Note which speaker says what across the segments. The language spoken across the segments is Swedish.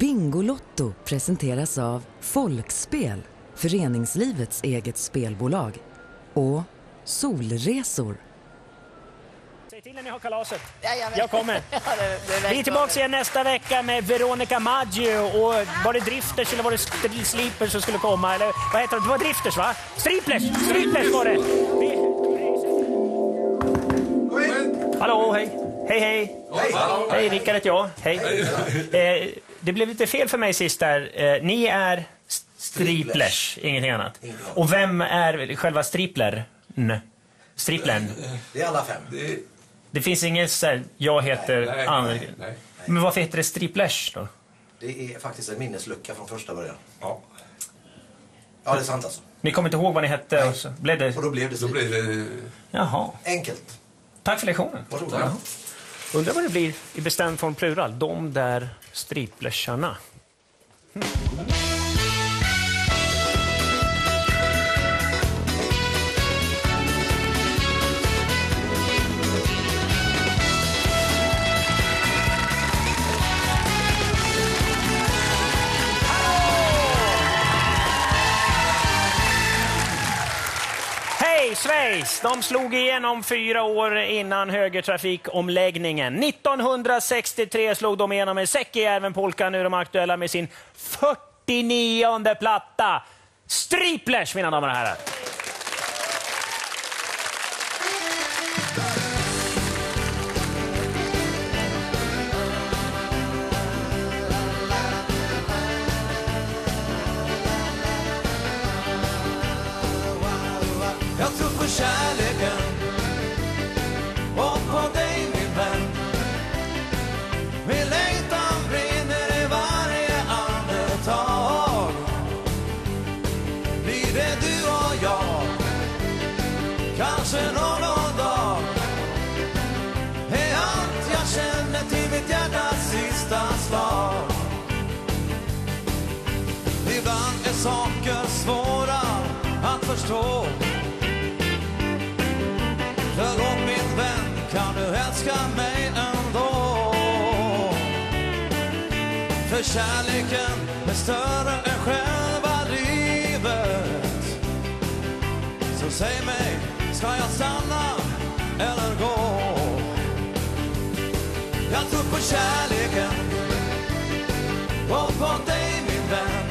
Speaker 1: Bingolotto presenteras av Folkspel, föreningslivets eget spelbolag. Och Solresor.
Speaker 2: Säg till när ni har kalaset.
Speaker 3: Jajamän.
Speaker 2: Jag kommer.
Speaker 3: Ja, det- det räcker
Speaker 2: Vi är tillbaka igen nästa vecka med Veronica Maggio. Och var det Drifters eller var det Sleepers som skulle komma? Eller vad heter det? Det var Drifters va? Striplers! Striplers var det! Hallå, hej. Hej, hej. Hej, Rickard heter jag. Hej. Eh, det blev lite fel för mig sist där. Eh, ni är striplers, ingenting annat. Och vem är själva stripler? Striplern?
Speaker 4: Det är alla fem.
Speaker 2: Det finns inget så här, jag heter
Speaker 5: Nej, nej, nej.
Speaker 2: Men varför heter det striplers då?
Speaker 4: Det är faktiskt en minneslucka från första början.
Speaker 5: Ja.
Speaker 4: Ja, det är sant alltså.
Speaker 2: Ni kommer inte ihåg vad ni hette? Och så blev det...
Speaker 4: Och då blev det
Speaker 5: Då
Speaker 4: så.
Speaker 5: blir det...
Speaker 2: Jaha.
Speaker 4: Enkelt.
Speaker 2: Tack för lektionen.
Speaker 4: Varsågod.
Speaker 2: Undrar vad det blir i bestämd form plural. De där striplersarna. Hej hmm. Schweiz! De slog igenom fyra år innan högertrafikomläggningen. 1963 slog de igenom med Säckijärven-polka. Nu är de aktuella med sin 49 platta. Striplers, mina damer och herrar!
Speaker 6: Och på dig min vän. Min längtan brinner i varje andetag. Blir det du och jag? Kanske någon dag. Är allt jag känner till mitt hjärtas sista slag. Ibland är saker svåra att förstå. Älskar mig ändå? För kärleken är större än själva livet Så säg mig, ska jag stanna eller gå? Jag tror på kärleken och på dig min vän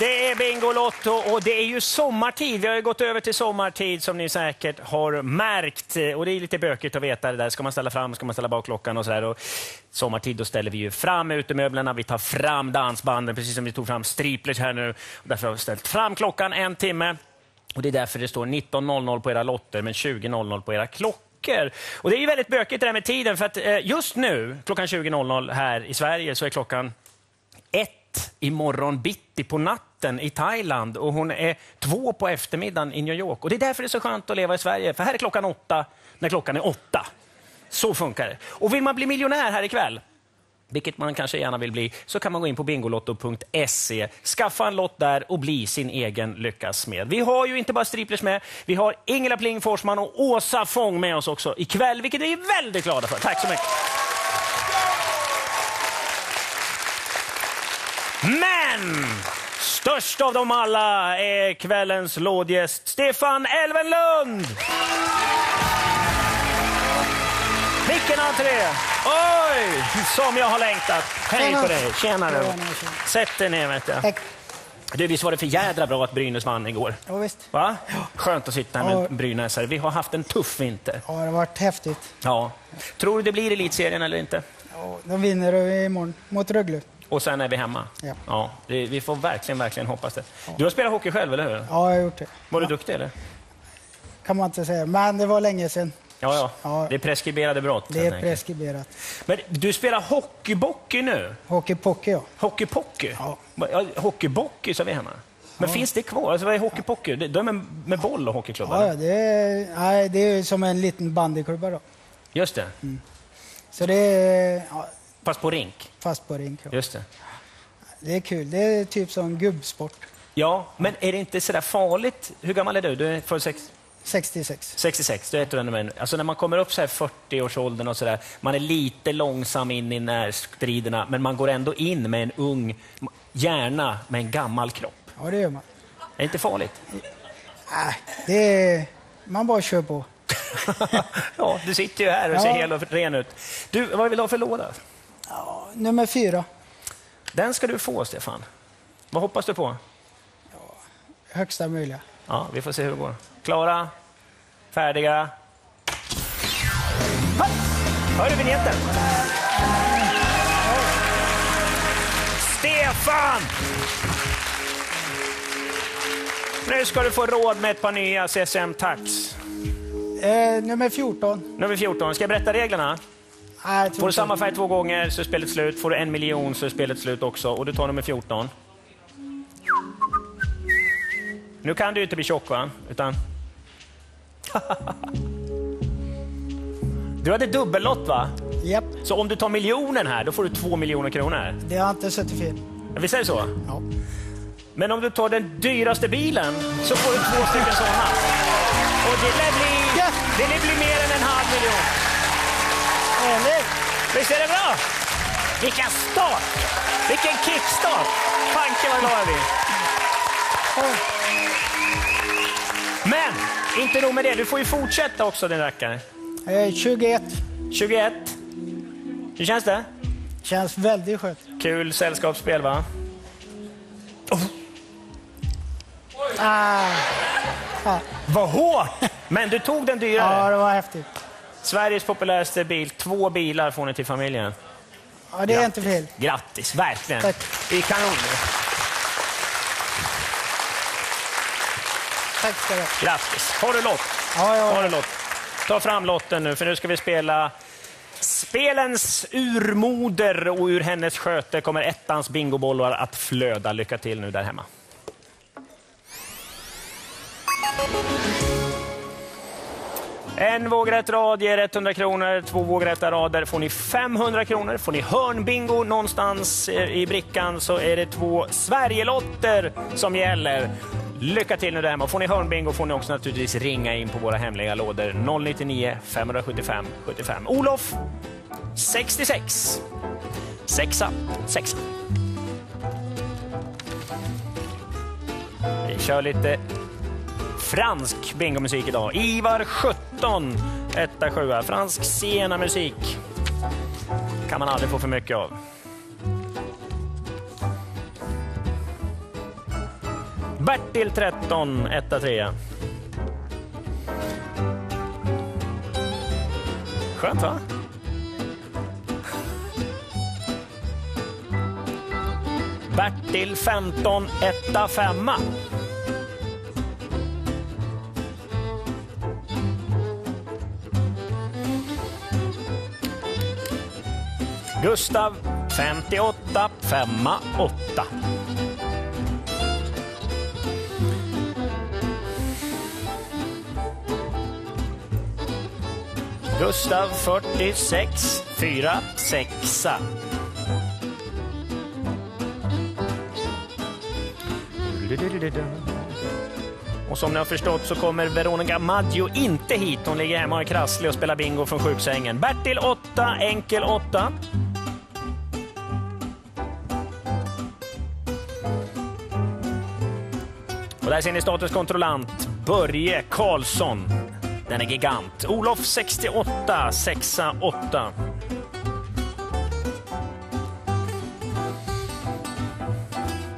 Speaker 6: det är
Speaker 2: Bingolotto och det är ju sommartid. Vi har ju gått över till sommartid som ni säkert har märkt. Och det är lite bökigt att veta det där. Ska man ställa fram, ska man ställa bak klockan och sådär. Sommartid då ställer vi ju fram utemöblerna, vi tar fram dansbanden, precis som vi tog fram striplers här nu. Därför har vi ställt fram klockan en timme. Och Det är därför det står 19.00 på era lotter, men 20.00 på era klockor. Och Det är ju väldigt bökigt det där med tiden, för att eh, just nu, klockan 20.00 här i Sverige, så är klockan ett imorgon bitti på natten i Thailand och hon är två på eftermiddagen i New York. Och Det är därför det är så skönt att leva i Sverige, för här är klockan åtta när klockan är åtta. Så funkar det. Och vill man bli miljonär här ikväll, vilket man kanske gärna vill bli, så kan man gå in på bingolotto.se, skaffa en lott där och bli sin egen lyckas med. Vi har ju inte bara striplers med, vi har Ingela Pling Forsman och Åsa Fång med oss också ikväll, vilket vi är väldigt glada för. Tack så mycket. Men störst av dem alla är kvällens lådgäst Stefan Elvenlund. Vilken entré! Oj, som jag har längtat. Hej på dig. Tjena du.
Speaker 7: Tjena, tjena.
Speaker 2: Sätt dig ner vet jag. Du, visst var det för jädra bra att Brynäs vann igår?
Speaker 7: Ja, visst.
Speaker 2: Va? Skönt att sitta här med
Speaker 7: Ja.
Speaker 2: brynäsare. Vi har haft en tuff vinter.
Speaker 7: Ja, det har varit häftigt.
Speaker 2: Ja. Tror du det blir elitserien eller inte?
Speaker 7: Ja, de vinner imorgon mot Rögle.
Speaker 2: Och sen är vi hemma.
Speaker 7: Ja.
Speaker 2: det, vi får verkligen, verkligen hoppas det. Du har spelat hockey själv, eller hur?
Speaker 7: Ja, jag har gjort det.
Speaker 2: Var du duktig eller?
Speaker 7: Kan man inte säga. Men det var länge sedan.
Speaker 2: Ja, ja.
Speaker 7: Ja.
Speaker 2: Det är preskriberade brott.
Speaker 7: Det är preskriberat.
Speaker 2: Men du spelar hockeybockey nu?
Speaker 7: Hockeypocky, ja.
Speaker 2: Hockeypocky?
Speaker 7: Ja.
Speaker 2: Ja, hockeybockey sa vi hemma. Men finns det kvar? Alltså, vad är hockeypocky? Det- De är med, med boll och hockeyklubbar?
Speaker 7: Ja, ja det, är, nej, det är som en liten bandyklubba då.
Speaker 2: Just det.
Speaker 7: Så det är ja,
Speaker 2: Fast på rink?
Speaker 7: fast på rink. Ja.
Speaker 2: Just det.
Speaker 7: Det är kul. Det är typ som gubbsport.
Speaker 2: Ja, men är det inte sådär farligt? Hur gammal är du? Du är född sex-
Speaker 7: 66.
Speaker 2: 66, du är ett mig. Alltså när man kommer upp så här 40-årsåldern och sådär, man är lite långsam in i närstriderna, men man går ändå in med en ung hjärna med en gammal kropp.
Speaker 7: Ja, det gör man.
Speaker 2: Är det inte farligt?
Speaker 7: Nej, det är, man bara kör på.
Speaker 2: ja, du sitter ju här och ser
Speaker 7: Ja.
Speaker 2: hel och ren ut. Du, vad vill du ha för låda?
Speaker 7: Nummer fyra,
Speaker 2: Den ska du få, Stefan. Vad hoppas du på?
Speaker 7: högsta möjliga.
Speaker 2: Ja, vi får se hur det går. Klara? Färdiga? Hopp! Hör du vignetten? Stefan! Nu ska du få råd med ett par nya CCM Tax.
Speaker 7: Eh, nummer 14.
Speaker 2: Nummer 14. Ska jag berätta reglerna?
Speaker 7: Nej,
Speaker 2: Får du samma färg två gånger så är spelet slut. Får du en miljon så är spelet slut också. Och du tar nummer 14. Nu kan du inte bli tjock va? Utan... Du hade dubbellott va?
Speaker 7: Japp,
Speaker 2: Så om du tar miljonen här, då får du två miljoner kronor.
Speaker 7: det har inte suttit fel.
Speaker 2: Visst är det så?
Speaker 7: Ja.
Speaker 2: Men om du tar den dyraste bilen så får du två stycken sådana. Och det lär bli, det lär bli mer än en halv miljon.
Speaker 7: Eller?
Speaker 2: Visst är det bra? Vilken start! Vilken kickstart! Fanke vad glada vi är. Men, inte nog med det. Du får ju fortsätta också din rackare.
Speaker 7: Eh, 21.
Speaker 2: 21. Hur känns det?
Speaker 7: Känns väldigt skönt.
Speaker 2: Kul sällskapsspel va?
Speaker 7: Ah,
Speaker 2: Vad hårt! Men du tog den
Speaker 7: ja,
Speaker 2: dyrare.
Speaker 7: det var häftigt.
Speaker 2: Sveriges populäraste bil. Två bilar får ni till familjen.
Speaker 7: Ja, det är inte fel.
Speaker 2: Grattis, verkligen.
Speaker 7: Tack.
Speaker 2: Det är kanon.
Speaker 7: Tack ska du ha.
Speaker 2: Grattis. Har du lott?
Speaker 7: Ja, ja.
Speaker 2: Har du lott? Ta fram lotten nu, för nu ska vi spela spelens urmoder och ur hennes sköte kommer ettans bingobollar att flöda. Lycka till nu där hemma. En vågrätt rad ger 100 kronor, två vågrätta rader får ni 500 kronor. Får ni hörnbingo någonstans i brickan så är det två Sverigelotter som gäller. Lycka till nu där hemma. Får ni hörnbingo får ni också naturligtvis ringa in på våra hemliga lådor 099 575 75. Olof 66. Sexa, sexa. Vi kör lite fransk bingomusik idag. Ivar 17, etta, sjua. Fransk musik kan man aldrig få för mycket av. Bertil 13, etta, trea. Skönt va? Bertil 15, etta, femma. Gustav 58, femma 8. Gustav 46, 4, 6. Och som ni har förstått så kommer Veronica Maggio inte hit. Hon ligger hemma och är krasslig och spelar bingo från sjuksängen. Bertil 8, enkel 8. Och där ser ni statens kontrollant Börje Karlsson. Den är gigant. Olof 68, 6, 8.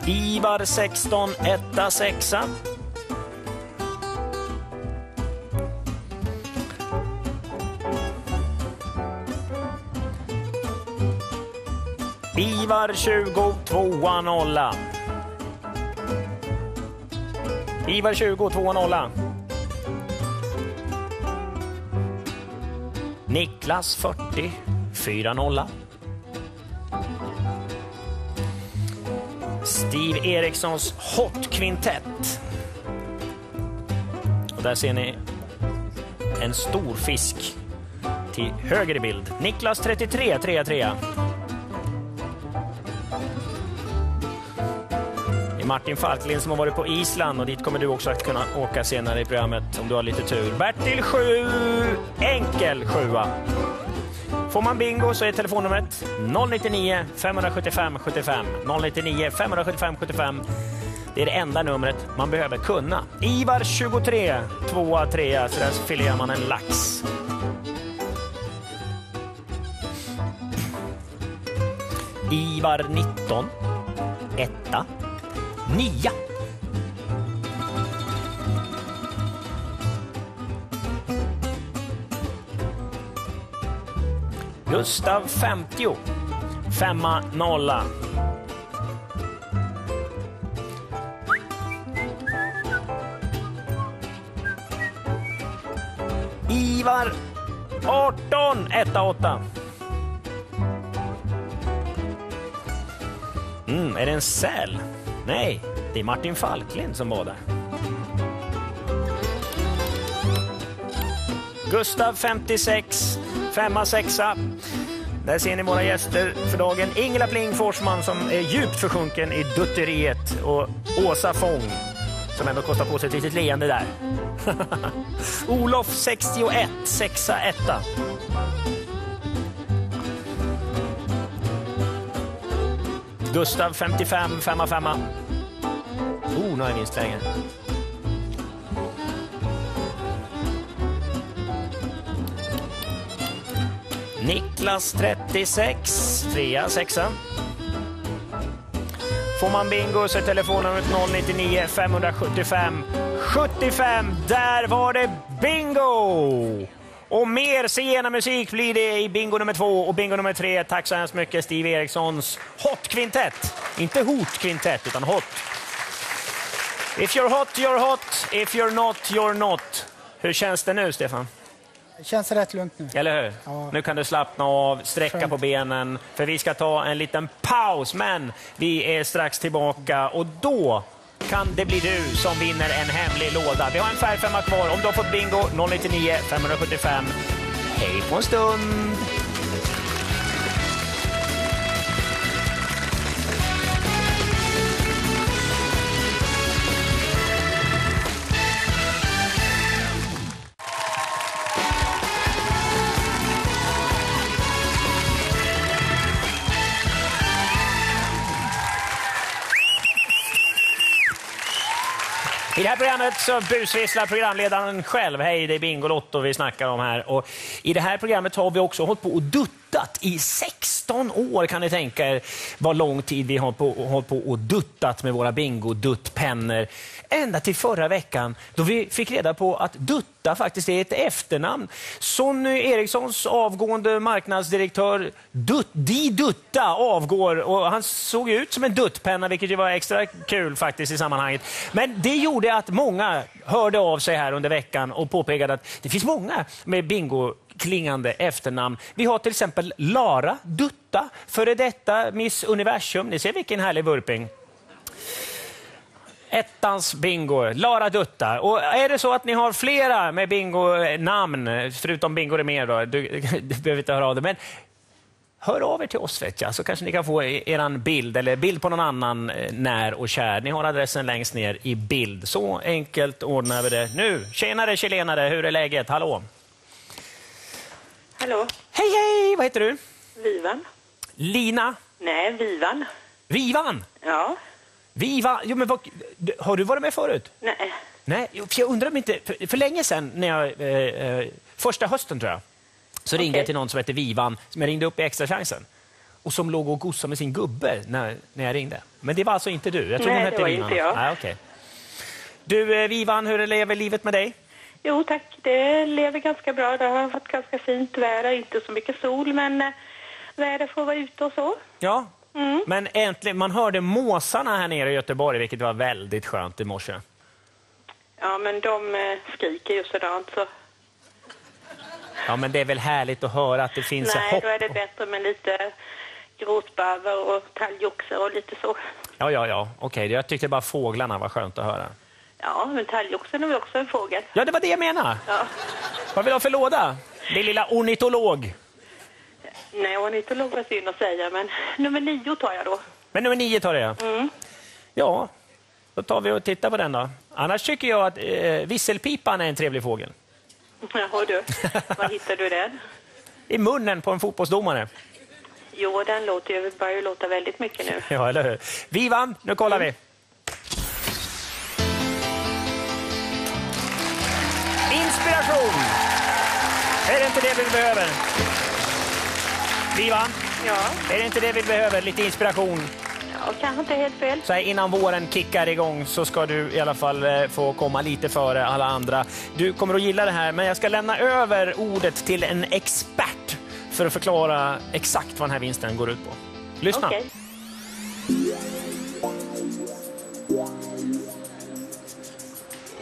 Speaker 2: Ivar 16, 1, 6. Ivar 20, 2, 0. Ivar 20, 2, 0. Niklas 40, 4, 0. Steve Erikssons Hot Quintett. Och där ser ni en stor fisk till höger i bild. Niklas 33, 3, Det är Martin Falklind som har varit på Island och dit kommer du också att kunna åka senare i programmet om du har lite tur. Bertil 7, enkel 7. Får man bingo så är telefonnumret 099 575 75. 099 575 75. Det är det enda numret man behöver kunna. Ivar 23, 2 3 så där filerar man en lax. Ivar 19, 1 Nia. Gustav 50. Femma nolla. Ivar 18. Etta åtta. Mm, är det en säl? Nej, det är Martin Falklind som badar. Gustav 56, femma, sexa. Där ser ni våra gäster för dagen. Ingela Pling Forsman som är djupt försjunken i dutteriet och Åsa Fång som ändå kostar på sig ett litet leende där. Olof 61, sexa, etta. Gustav 55, femma, femma. Oh, nu har jag vinstläge. Niklas 36, trea, sexa. Får man bingo så är telefonnumret 099 575 75. Där var det bingo! Och mer sena musik blir det i bingo nummer två och bingo nummer tre. Tack så hemskt mycket Steve Erikssons Hot Quintett. Inte Hot Quintett, utan Hot. If you're hot, you're hot. If you're not, you're not. Hur känns det nu, Stefan?
Speaker 7: Det känns rätt lugnt nu.
Speaker 2: Eller hur?
Speaker 7: Ja.
Speaker 2: Nu kan du slappna av, sträcka
Speaker 7: Skönt.
Speaker 2: på benen, för vi ska ta en liten paus. Men vi är strax tillbaka och då kan det bli du som vinner en hemlig låda. Vi har en färgfemma kvar. Om du har fått bingo, 099 575. Hej på en stund! I det här programmet så busvisslar programledaren själv. Hej, det är Bingolotto vi snackar om här. Och I det här programmet har vi också hållit på och duttat i 16 år. Kan ni tänka er vad lång tid vi har på, hållit på och duttat med våra bingo-duttpennor. Ända till förra veckan då vi fick reda på att dutta faktiskt är ett efternamn. Sonny Erikssons avgående marknadsdirektör Dutt, Di Dutta avgår och han såg ut som en duttpenna vilket ju var extra kul faktiskt i sammanhanget. Men det gjorde att många hörde av sig här under veckan och påpekade att det finns många med bingo klingande efternamn. Vi har till exempel Lara Dutta, före detta Miss Universum. Ni ser vilken härlig vurping. Ettans bingo, Lara Dutta. Och är det så att ni har flera med bingo-namn, förutom Bingo Rimér då, du, du behöver inte höra av dig, men hör av er till oss vet jag, så kanske ni kan få er bild eller bild på någon annan eh, när och kär. Ni har adressen längst ner i bild. Så enkelt ordnar vi det nu. Tjenare chilenare, hur är läget? Hallå!
Speaker 8: Hallå,
Speaker 2: Hej hej! Vad heter du?
Speaker 8: Vivan?
Speaker 2: Lina?
Speaker 8: Nej, Vivan.
Speaker 2: Vivan?
Speaker 8: Ja,
Speaker 2: Viva? Jo, men vad, har du varit med förut?
Speaker 8: nej.
Speaker 2: Nej, för jag undrar om inte... För, för länge sedan, när jag, eh, eh, första hösten tror jag, så ringde
Speaker 8: Okej.
Speaker 2: jag till någon som hette Vivan, som jag ringde upp i Extrachansen. Och som låg och gossade med sin gubbe när, när jag ringde. Men det var alltså inte du? Jag tror
Speaker 8: Nej,
Speaker 2: hon
Speaker 8: det
Speaker 2: hette
Speaker 8: var
Speaker 2: Vivan.
Speaker 8: inte jag.
Speaker 2: Nej, okej. Du, eh, Vivan, hur lever livet med dig?
Speaker 8: Jo tack, det lever ganska bra. Det har varit ganska fint väder, inte så mycket sol, men eh, väder får vara ute och så.
Speaker 2: Ja.
Speaker 8: Mm.
Speaker 2: Men äntligen, man hörde måsarna här nere i Göteborg, vilket var väldigt skönt i morse.
Speaker 8: Ja, men de eh, skriker ju sådant så.
Speaker 2: Ja, men det är väl härligt att höra att det finns
Speaker 8: Nej,
Speaker 2: hopp.
Speaker 8: då är det bättre med lite gråsparvar och talgoxar och lite så.
Speaker 2: Ja, ja, ja. Okej, jag tyckte bara fåglarna var skönt att höra.
Speaker 8: Ja, men talgoxen är väl också en fågel.
Speaker 2: Ja, det var det jag menade.
Speaker 8: Ja.
Speaker 2: Vad vill du ha för låda? Din lilla ornitolog.
Speaker 8: Nej, ornitolog var synd att säga, men nummer nio tar jag då.
Speaker 2: Men nummer nio tar det.
Speaker 8: Mm.
Speaker 2: Ja, då tar vi och tittar på den då. Annars tycker jag att eh, visselpipan är en trevlig fågel.
Speaker 8: Jaha du, var hittar du den?
Speaker 2: I munnen på en fotbollsdomare.
Speaker 8: Jo, den låter ju, börjar ju låta väldigt mycket nu.
Speaker 2: Ja, eller hur? Vi vann, nu kollar vi. Inspiration! Är det inte det vi behöver? Vi vann.
Speaker 8: Ja,
Speaker 2: Är det inte det vi behöver? Lite inspiration.
Speaker 8: ja kanske inte helt fel.
Speaker 2: Så här, innan våren kickar igång så ska du i alla fall eh, få komma lite före alla andra. Du kommer att gilla det här, men jag ska lämna över ordet till en expert för att förklara exakt vad den här vinsten går ut på. Lyssna.
Speaker 8: Okej.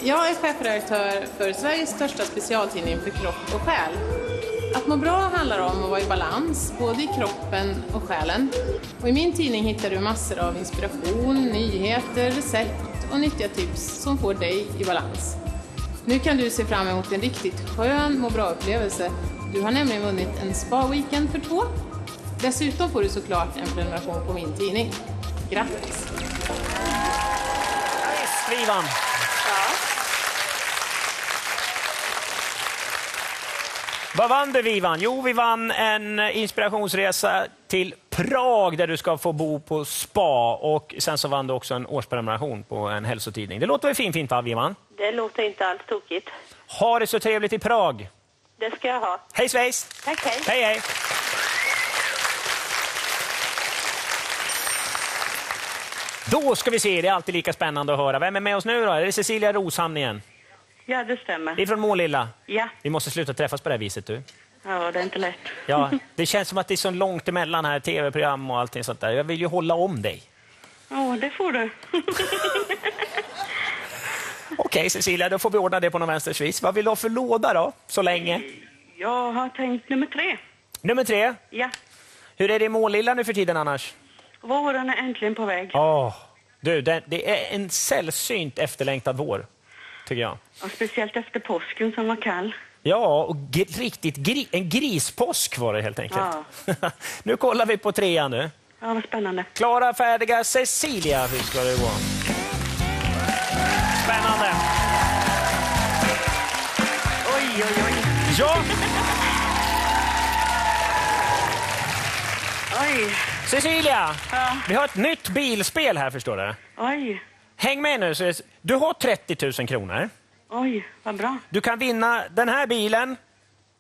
Speaker 9: Jag är chefredaktör för Sveriges största specialtidning för kropp och själ. Att må bra handlar om att vara i balans, både i kroppen och själen. Och I min tidning hittar du massor av inspiration, nyheter, recept och nyttiga tips som får dig i balans. Nu kan du se fram emot en riktigt skön må bra-upplevelse. Du har nämligen vunnit en spa-weekend för två. Dessutom får du såklart en prenumeration på min tidning. Grattis!
Speaker 2: Ja, visst, vi vann. Vad vann du, Vivan? Jo, vi vann en inspirationsresa till Prag där du ska få bo på spa och sen så vann du också en årsprenumeration på en hälsotidning. Det låter väl fint, fint va, Vivan?
Speaker 8: Det låter inte alls tokigt.
Speaker 2: Ha det så trevligt i Prag.
Speaker 8: Det ska jag ha.
Speaker 2: Hej svejs!
Speaker 8: Tack, hej.
Speaker 2: Hej, hej! Då ska vi se, det är alltid lika spännande att höra. Vem är med oss nu då? Är det Cecilia Roshamn igen?
Speaker 8: Ja, det stämmer.
Speaker 2: Ifrån Målilla.
Speaker 8: Ja,
Speaker 2: Vi måste sluta träffas på det här viset du.
Speaker 8: ja det är inte lätt.
Speaker 2: Ja, det känns som att det är så långt emellan här, tv-program och allting sånt där. Jag vill ju hålla om dig.
Speaker 8: Ja, det får du.
Speaker 2: Okej Cecilia, då får vi ordna det på någon vänsters vis. Vad vill du ha för låda då, så länge?
Speaker 8: Jag har tänkt nummer tre.
Speaker 2: Nummer tre.
Speaker 8: Ja,
Speaker 2: Hur är det i Målilla nu för tiden annars?
Speaker 8: våren är äntligen på väg.
Speaker 2: Åh, du, det, det är en sällsynt efterlängtad vår, tycker jag.
Speaker 8: Och speciellt efter påsken som var kall.
Speaker 2: Ja, och riktigt gri en grispåsk var det helt enkelt. nu kollar vi på trean nu.
Speaker 8: Ja, vad spännande.
Speaker 2: Klara, färdiga, Cecilia. Hur ska det gå? Spännande. Oj, oj, oj. Ja,
Speaker 8: Oj,
Speaker 2: Cecilia.
Speaker 8: Ja.
Speaker 2: Vi har ett nytt bilspel här, förstår du.
Speaker 8: oj,
Speaker 2: Häng med nu. Du har 30 000 kronor.
Speaker 8: oj, vad bra.
Speaker 2: Du kan vinna den här bilen,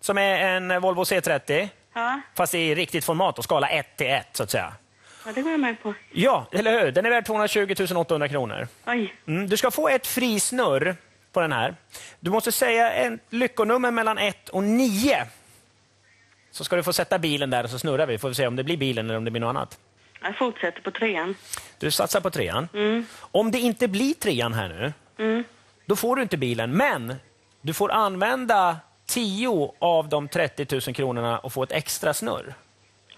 Speaker 2: som är en Volvo C30,
Speaker 8: Ja,
Speaker 2: fast i riktigt format och skala 1 till 1, så att säga.
Speaker 8: ja det går jag med på.
Speaker 2: Ja, eller hur? Den är värd 220 800 kronor.
Speaker 8: Oj,
Speaker 2: Mm, du ska få ett frisnurr på den här. Du måste säga ett lyckonummer mellan 1 och 9. Så ska du få sätta bilen där och så snurrar vi. Får vi se om det blir bilen eller om det blir något annat.
Speaker 8: Jag fortsätter på trean.
Speaker 2: Du satsar på trean.
Speaker 8: Mm.
Speaker 2: Om det inte blir trean här nu, då får du inte bilen. Men du får använda 10 av de 30 000 kronorna och få ett extra snurr.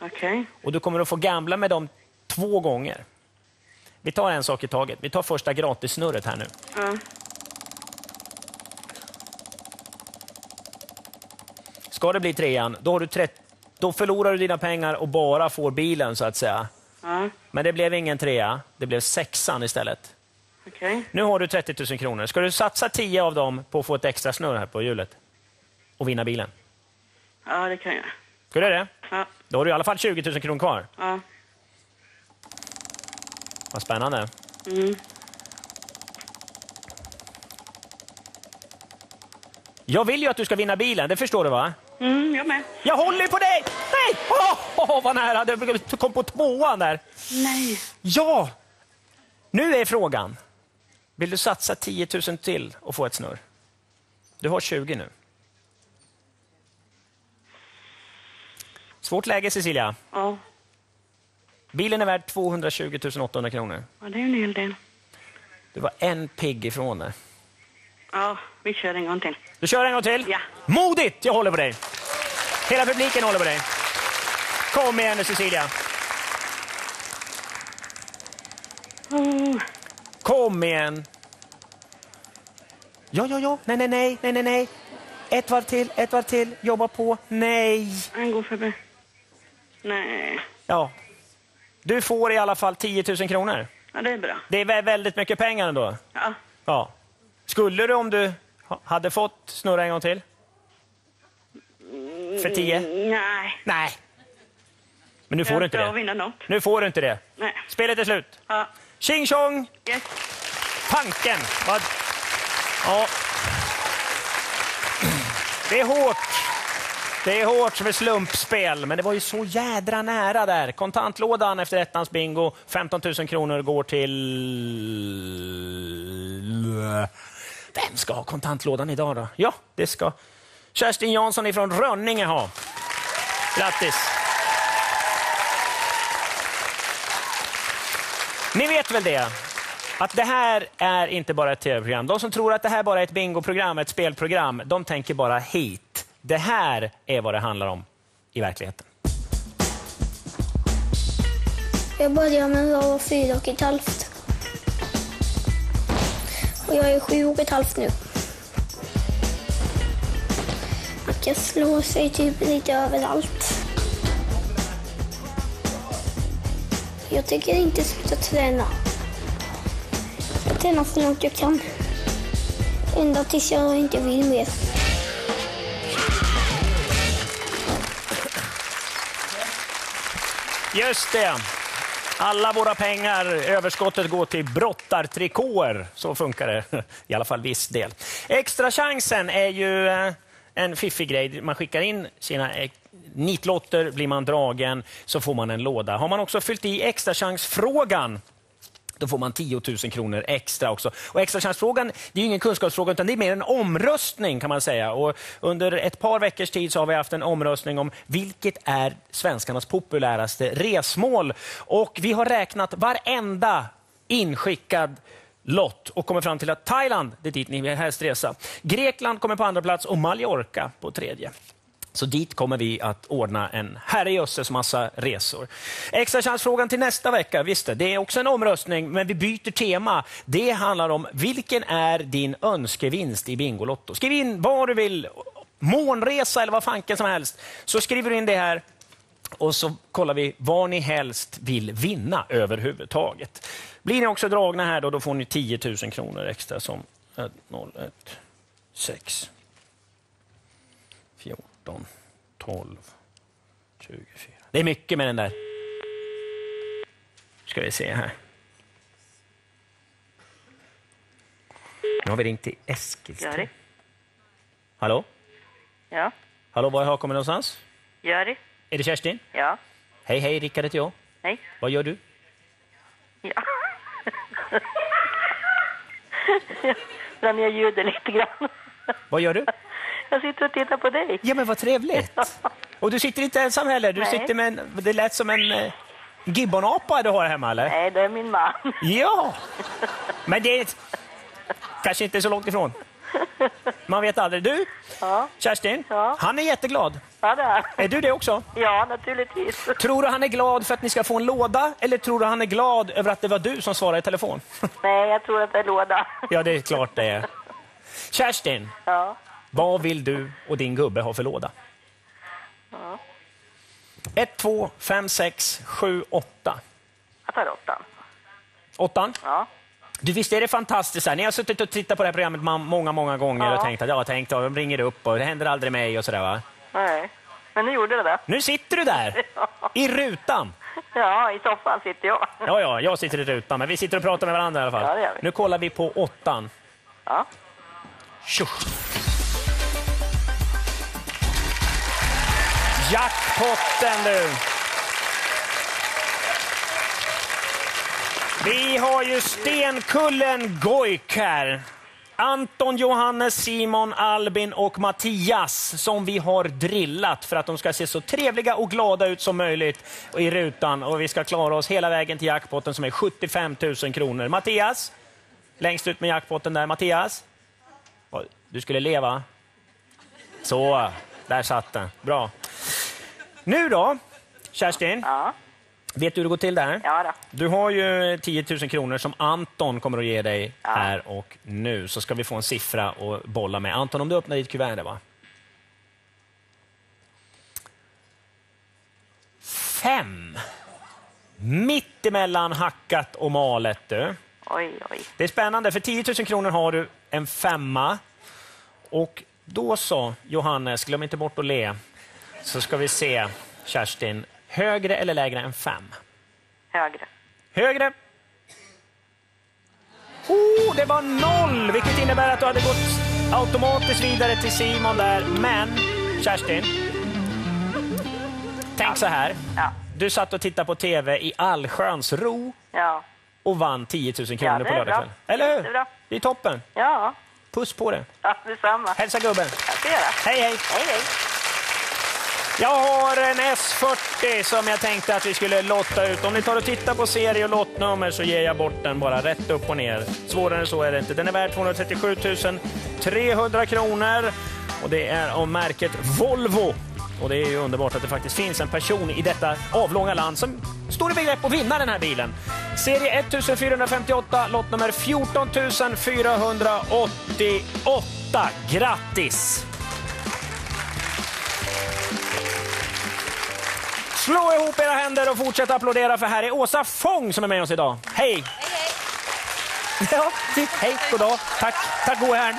Speaker 8: Okej.
Speaker 2: Och du kommer att få gambla med dem två gånger. Vi tar en sak i taget. Vi tar första gratissnurret här nu.
Speaker 8: Ja.
Speaker 2: Ska det bli trean, då, har du 30, då förlorar du dina pengar och bara får bilen så att säga. Men det blev ingen trea, det blev sexan istället.
Speaker 8: Okej.
Speaker 2: Nu har du 30 000 kronor. Ska du satsa 10 av dem på att få ett extra snurr här på hjulet och vinna bilen?
Speaker 8: Ja, det kan jag.
Speaker 2: Ska du det?
Speaker 8: Ja.
Speaker 2: Då har du i alla fall 20 000 kronor kvar.
Speaker 8: Ja.
Speaker 2: Vad spännande.
Speaker 8: Mm.
Speaker 2: Jag vill ju att du ska vinna bilen, det förstår du va?
Speaker 8: Mm, jag med.
Speaker 2: Jag håller på dig! Nej! Åh, åh, vad nära! Du kom på tvåan där.
Speaker 8: Nej.
Speaker 2: Ja! Nu är frågan. Vill du satsa 10 000 till och få ett snurr? Du har 20 nu. Svårt läge Cecilia.
Speaker 8: Ja.
Speaker 2: Bilen är värd 220 800 kronor.
Speaker 8: ja, det är en hel del.
Speaker 2: Du var en pigg ifrån det.
Speaker 8: Ja, vi kör en gång till.
Speaker 2: Du kör en gång till?
Speaker 8: Ja.
Speaker 2: Modigt! Jag håller på dig. Hela publiken håller på dig. Kom igen nu Cecilia. Kom igen. Ja, ja, ja. Nej, nej, nej, nej, nej, nej. Ett varv till, ett varv till. Jobba på. Nej.
Speaker 8: Han går förbi. Nej.
Speaker 2: Ja. Du får i alla fall 10 000 kronor.
Speaker 8: Ja, det är bra.
Speaker 2: Det är vä- väldigt mycket pengar ändå.
Speaker 8: Ja.
Speaker 2: Ja. Skulle du om du ha- hade fått snurra en gång till? För 10?
Speaker 8: Nej.
Speaker 2: Nej. Men nu får du inte det. Nu får du inte det.
Speaker 8: Nej.
Speaker 2: Spelet är slut.
Speaker 8: Ja.
Speaker 2: Tjing tjong!
Speaker 8: Yes.
Speaker 2: Panken! Vad? Ja. Det är hårt. Det är hårt med slumpspel, men det var ju så jädra nära där. Kontantlådan efter ettans bingo, 15 000 kronor går till... Vem ska ha kontantlådan idag då? Ja, det ska Kerstin Jansson ifrån Rönninge ha. Grattis! Ni vet väl det? Att det här är inte bara ett tv-program. De som tror att det här bara är ett bingoprogram, ett spelprogram, de tänker bara hit. Det här är vad det handlar om i verkligheten.
Speaker 10: Jag började när jag var fyra och ett halvt. Och jag är sju och ett halvt nu. Man kan slå sig typ lite överallt. Jag tycker inte sluta träna. Jag så långt jag kan. Ända tills jag inte vill mer.
Speaker 2: Just det. Alla våra pengar, överskottet går till brottartrikåer. Så funkar det, i alla fall viss del. Extra chansen är ju eh, en fiffig grej. Man skickar in sina e- nitlotter, blir man dragen så får man en låda. Har man också fyllt i extra chansfrågan då får man 10 000 kronor extra också. Och extrachansfrågan det är ju ingen kunskapsfråga utan det är mer en omröstning kan man säga. Och under ett par veckors tid så har vi haft en omröstning om vilket är svenskarnas populäraste resmål. Och vi har räknat varenda inskickad lott och kommer fram till att Thailand, det är dit ni vill helst resa. Grekland kommer på andra plats och Mallorca på tredje. Så dit kommer vi att ordna en herrejösses massa resor. Extra chansfrågan till nästa vecka, visst det, det är också en omröstning, men vi byter tema. Det handlar om vilken är din önskevinst i Bingolotto? Skriv in vad du vill, månresa eller vad fanken som helst. Så skriver du in det här och så kollar vi vad ni helst vill vinna överhuvudtaget. Blir ni också dragna här då, då får ni 10 000 kronor extra som 1, 0, 1, 6, 14, 12, 24. Det är mycket med den där. Ska vi se här. Nu har vi ringt till Eskilstuna.
Speaker 8: Göri.
Speaker 2: Hallå?
Speaker 8: Ja.
Speaker 2: Hallå, var har kommit någonstans?
Speaker 8: Göri.
Speaker 2: Är det Kerstin?
Speaker 8: Ja.
Speaker 2: Hej, hej, Rickard heter jag.
Speaker 8: Hej.
Speaker 2: Vad gör du?
Speaker 8: Ja. Jag drar ner ljudet lite grann.
Speaker 2: Vad gör du?
Speaker 8: Jag sitter och tittar på dig.
Speaker 2: Ja, men vad trevligt. Och du sitter inte ensam heller. Du
Speaker 8: Nej.
Speaker 2: sitter med en, det lät som en eh, gibbonapa du har hemma, eller?
Speaker 8: Nej, det är min man.
Speaker 2: Ja! Men det är kanske inte så långt ifrån. Man vet aldrig. Du,
Speaker 11: Ja,
Speaker 2: Kerstin,
Speaker 11: Ja.
Speaker 2: han är jätteglad.
Speaker 11: ja det är
Speaker 2: Är du det också?
Speaker 11: Ja, naturligtvis.
Speaker 2: Tror du han är glad för att ni ska få en låda eller tror du han är glad över att det var du som svarade i telefon?
Speaker 11: Nej, jag tror att det är låda.
Speaker 2: Ja, det är klart det är. Kerstin,
Speaker 11: Ja.
Speaker 2: Vad vill du och din gubbe ha för låda? 1, 2, 5, 6, 7, 8.
Speaker 11: Jag tar åttan.
Speaker 2: Åttan?
Speaker 11: Ja.
Speaker 2: Du, visst är det fantastiskt? Här. Ni har suttit och tittat på det här programmet många, många gånger
Speaker 11: Ja.
Speaker 2: och tänkt att jag har tänkt att de ringer upp och det händer aldrig mig och sådär va?
Speaker 11: Nej, men nu gjorde det det.
Speaker 2: Nu sitter du där, i rutan.
Speaker 11: Ja, i soffan sitter jag.
Speaker 2: Ja, ja, jag sitter i rutan, men vi sitter och pratar med varandra i alla fall.
Speaker 11: Ja.
Speaker 2: Nu kollar vi på åttan.
Speaker 11: Ja.
Speaker 2: Tjoff! Jackpotten du! Vi har ju Stenkullen Goik här. Anton, Johannes, Simon, Albin och Mattias som vi har drillat för att de ska se så trevliga och glada ut som möjligt i rutan och vi ska klara oss hela vägen till jackpotten som är 75 000 kronor. Mattias, längst ut med jackpotten där. Mattias, du skulle leva. Så, där satt den. Bra. Nu då, Kerstin.
Speaker 11: Ja.
Speaker 2: Vet du hur det går till där?
Speaker 11: Ja då.
Speaker 2: Du har ju 10 000 kronor som Anton kommer att ge dig
Speaker 11: Ja.
Speaker 2: här och nu. Så ska vi få en siffra att bolla med. Anton, om du öppnar ditt kuvert där va? Fem. Mitt emellan hackat och malet du.
Speaker 11: Oj, oj.
Speaker 2: Det är spännande, för 10 000 kronor har du en femma. Och då så, Johannes, glöm inte bort att le. Så ska vi se, Kerstin, högre eller lägre än fem?
Speaker 11: Högre.
Speaker 2: Högre. Oh, det var noll, vilket innebär att du hade gått automatiskt vidare till Simon där. Men, Kerstin, tänk så här.
Speaker 11: Ja.
Speaker 2: Du satt och tittade på TV i allsköns ro
Speaker 11: Ja.
Speaker 2: och vann 10 000
Speaker 11: Ja,
Speaker 2: kronor
Speaker 11: det
Speaker 2: på
Speaker 11: är
Speaker 2: lördag
Speaker 11: bra.
Speaker 2: kväll. Eller hur? Det är toppen.
Speaker 11: Ja.
Speaker 2: Puss på det.
Speaker 11: Ja, detsamma.
Speaker 2: Hälsa gubben.
Speaker 11: Jag ska göra.
Speaker 2: Hej, hej.
Speaker 11: Hej, hej.
Speaker 2: Jag har en S40 som jag tänkte att vi skulle lotta ut. Om ni tar och tittar på serie och lottnummer så ger jag bort den bara rätt upp och ner. Svårare än så är det inte. Den är värd 237 300 kronor och det är av märket Volvo. Och det är ju underbart att det faktiskt finns en person i detta avlånga land som står i begrepp att vinna den här bilen. Serie 1458, lottnummer 14 488. Grattis! Slå ihop era händer och fortsätt applådera för här är Åsa Fång som är med oss idag. Hej! Hej, hej! Ja, hej, god dag. Tack, tack gode herrn.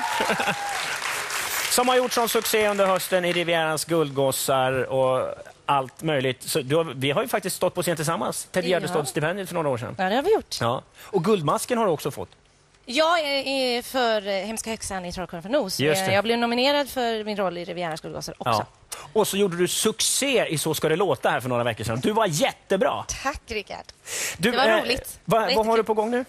Speaker 2: Som har gjort sån succé under hösten i Rivierans guldgossar och allt möjligt. Så har, vi har ju faktiskt stått på scen tillsammans. Ted. Gärdestad-stipendiet för några år sedan.
Speaker 12: Ja, det har vi gjort.
Speaker 2: Ja. Och Guldmasken har du också fått.
Speaker 12: Jag är för eh, Hemska häxan i Trollkarlen från Nos. Eh, Jag blev nominerad för min roll i Rivieras guldgossar också.
Speaker 2: Ja. Och så gjorde du succé i Så ska det låta här för några veckor sedan. Du var jättebra.
Speaker 12: Tack, Rickard.
Speaker 2: Du,
Speaker 12: Det var
Speaker 2: eh,
Speaker 12: roligt.
Speaker 2: Vad,
Speaker 12: Det var
Speaker 2: vad har du på gång nu?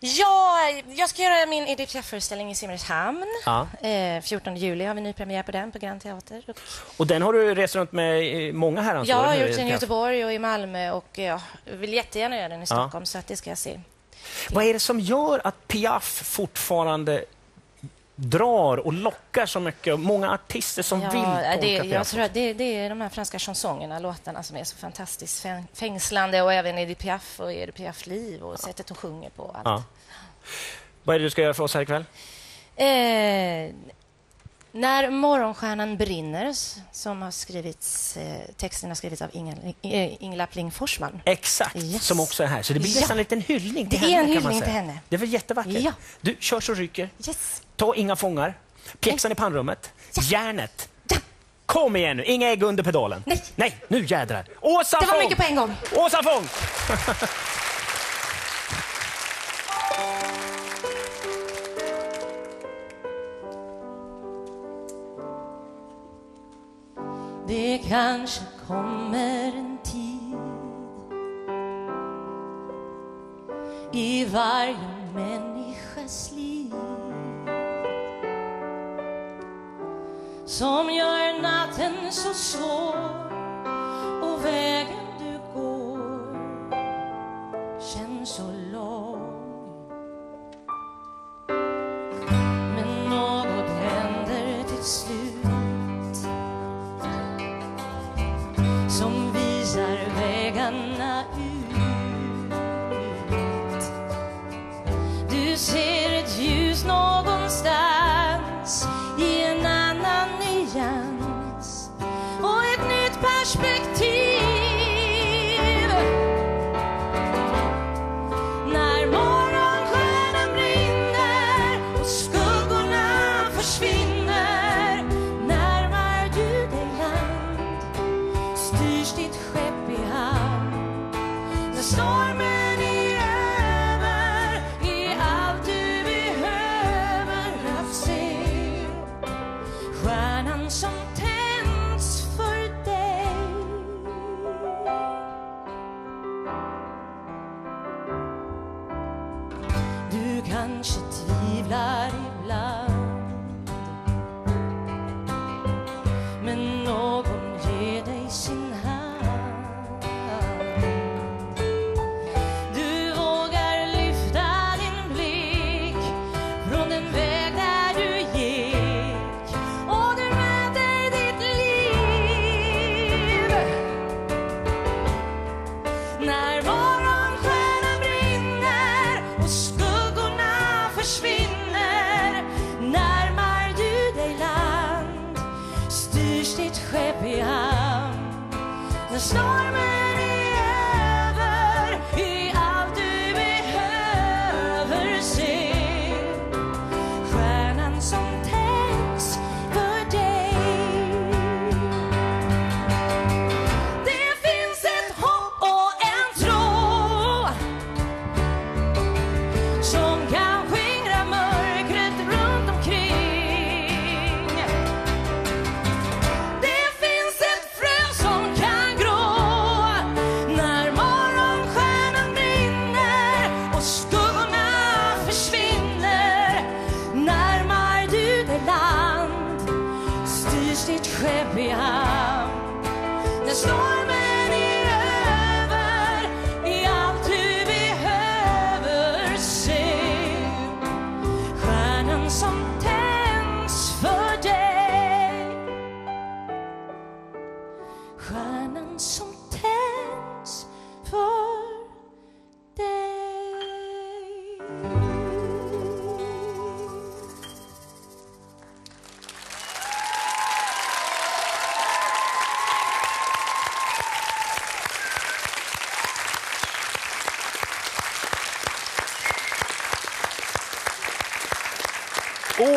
Speaker 12: Ja, jag ska göra min Edith Piaf-föreställning i Simrishamn.
Speaker 2: Ja.
Speaker 12: Eh, 14 juli har vi ny premiär på den på Grand Teater. Och
Speaker 2: Och den har du rest runt med i många herrans
Speaker 12: jag
Speaker 2: år,
Speaker 12: har gjort den i Göteborg och i Malmö och ja, jag vill jättegärna göra den i
Speaker 2: Ja.
Speaker 12: Stockholm så att det ska jag se.
Speaker 2: Vad är det som gör att Piaf fortfarande drar och lockar så mycket? Och Många artister som
Speaker 12: Ja,
Speaker 2: vill
Speaker 12: det,
Speaker 2: Piaf.
Speaker 12: jag tror det, det är de här franska chansongerna, låtarna som är så fantastiskt fäng- fängslande och även Edith Piaf och Edith Piaf liv och sättet hon sjunger på. Allt.
Speaker 2: Ja. Vad är det du ska göra för oss här ikväll?
Speaker 12: Eh, när morgonstjärnan brinner, som har skrivits, eh, texten har skrivits av Inga, eh, Ingela Pling Forsman.
Speaker 2: Exakt,
Speaker 12: Yes.
Speaker 2: som också är här. Så det blir
Speaker 12: Ja.
Speaker 2: nästan en liten hyllning till
Speaker 12: Det är
Speaker 2: henne.
Speaker 12: en
Speaker 2: kan man
Speaker 12: hyllning till henne.
Speaker 2: Det är väl jättevackert?
Speaker 12: Ja.
Speaker 2: Du, kör så ryker.
Speaker 12: Yes.
Speaker 2: Ta inga fångar. Pjäxan i pannrummet. Järnet. Kom igen nu, inga ägg under pedalen.
Speaker 12: Nej.
Speaker 2: Nej, nu jädrar. Åsa
Speaker 12: Det var
Speaker 2: Fång!
Speaker 12: mycket på en gång.
Speaker 2: Åsa Fång!
Speaker 12: Det kanske kommer en tid i varje människas liv som gör natten så svår och vägen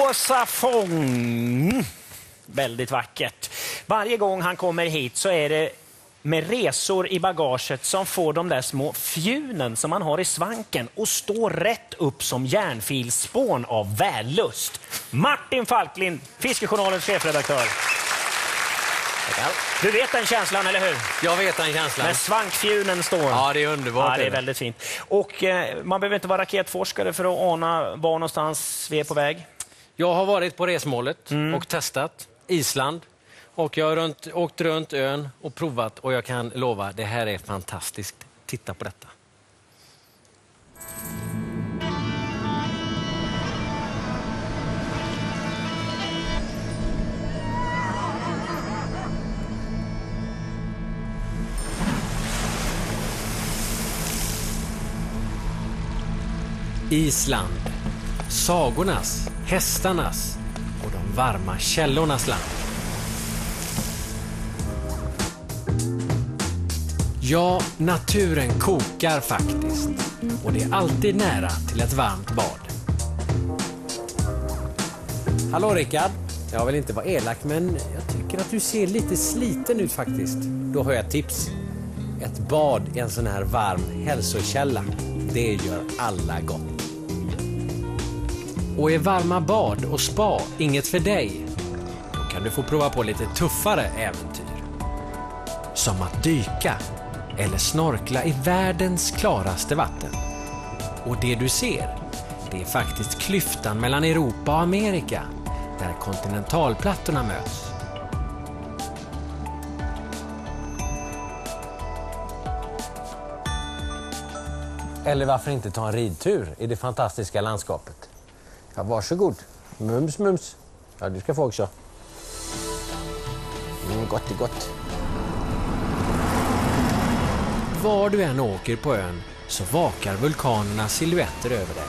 Speaker 2: Åsa Fång. Väldigt vackert. Varje gång han kommer hit så är det med resor i bagaget som får de där små fjunen som man har i svanken och står rätt upp som järnfilspån av vällust. Martin Falklind, Fiskejournalens chefredaktör. Du vet den känslan, eller hur?
Speaker 13: Jag vet den känslan.
Speaker 2: När svankfjunen står.
Speaker 13: Ja, det är underbart.
Speaker 2: Ja, det är väldigt fint. Och eh, man behöver inte vara raketforskare för att ana var någonstans vi är på väg.
Speaker 13: Jag har varit på resmålet
Speaker 2: Mm.
Speaker 13: och testat Island. Och jag har runt, åkt runt ön och provat och jag kan lova, det här är fantastiskt. Titta på detta. Island. Sagornas, hästarnas och de varma källornas land. Ja, naturen kokar faktiskt. Och det är alltid nära till ett varmt bad. Hallå Rickard. Jag vill inte vara elak men jag tycker att du ser lite sliten ut faktiskt. Då har jag ett tips. Ett bad i en sån här varm hälsokälla. Det gör alla gott. Och är varma bad och spa inget för dig? Då kan du få prova på lite tuffare äventyr. Som att dyka eller snorkla i världens klaraste vatten. Och det du ser, det är faktiskt klyftan mellan Europa och Amerika där kontinentalplattorna möts. Eller varför inte ta en ridtur i det fantastiska landskapet? Ja, varsågod. Mums, mums. Ja, du ska få också. Mm, gott är gott. var du än åker på ön så vakar vulkanernas silhuetter över dig.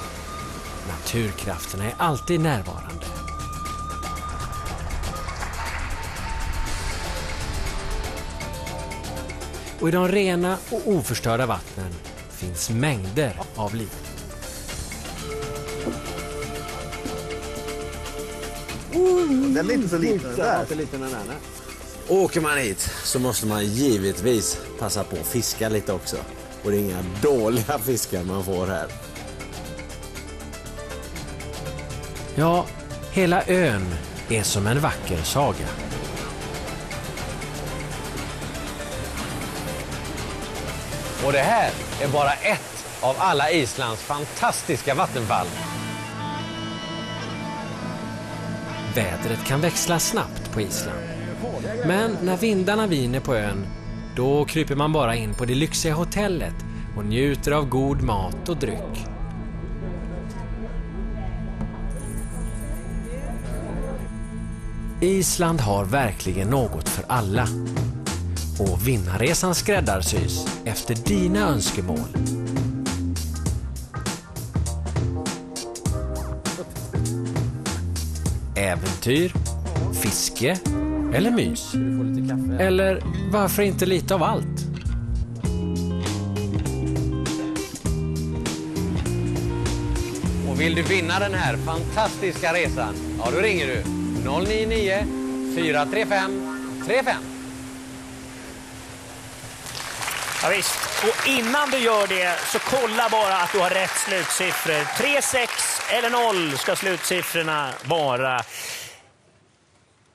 Speaker 13: Naturkrafterna är alltid närvarande. Och i de rena och oförstörda vattnen finns mängder av liv.
Speaker 14: Den är inte så liten den där.
Speaker 15: Åker man hit så måste man givetvis passa på att fiska lite också. Och det är inga dåliga fiskar man får här.
Speaker 13: Ja, hela ön är som en vacker saga.
Speaker 16: Och det här är bara ett av alla Islands fantastiska vattenfall.
Speaker 13: Vädret kan växla snabbt på Island. Men när vindarna viner på ön, då kryper man bara in på det lyxiga hotellet och njuter av god mat och dryck. Island har verkligen något för alla. Och vinnarresan skräddarsys efter dina önskemål. Äventyr, fiske eller mys. Eller varför inte lite av allt?
Speaker 16: Och vill du vinna den här fantastiska resan, ja då ringer du 099 435 35.
Speaker 2: Ja, visst. Och innan du gör det så kolla bara att du har rätt slutsiffror. 3, 6 eller 0 ska slutsiffrorna vara.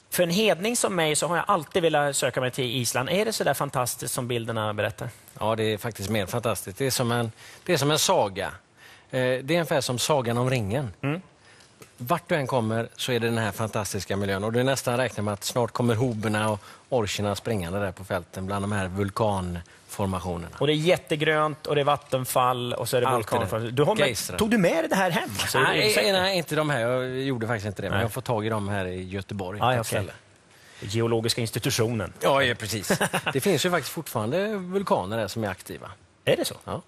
Speaker 2: För en hedning som mig så har jag alltid velat söka mig till Island. Är det så där fantastiskt som bilderna berättar?
Speaker 13: Ja, det är faktiskt mer fantastiskt. Det är som en, det är som en saga. Eh, Det är ungefär som Sagan om ringen. Vart du än kommer så är det den här fantastiska miljön och du nästan räknar med att snart kommer hoberna och orcherna springande där på fälten bland de här vulkanformationerna.
Speaker 2: Och det är jättegrönt och det är vattenfall och så är det vulkanfall. Du har med, tog du med dig det här hem? Alltså, är du
Speaker 13: nej, nej, inte de här. Jag gjorde faktiskt inte det. Men
Speaker 2: Nej.
Speaker 13: jag får tag i dem här i Göteborg.
Speaker 2: Ah,
Speaker 13: ställe.
Speaker 2: Geologiska institutionen.
Speaker 13: Ja, ja, precis. Det finns ju faktiskt fortfarande vulkaner där som är aktiva.
Speaker 2: Är det så?
Speaker 13: Ja.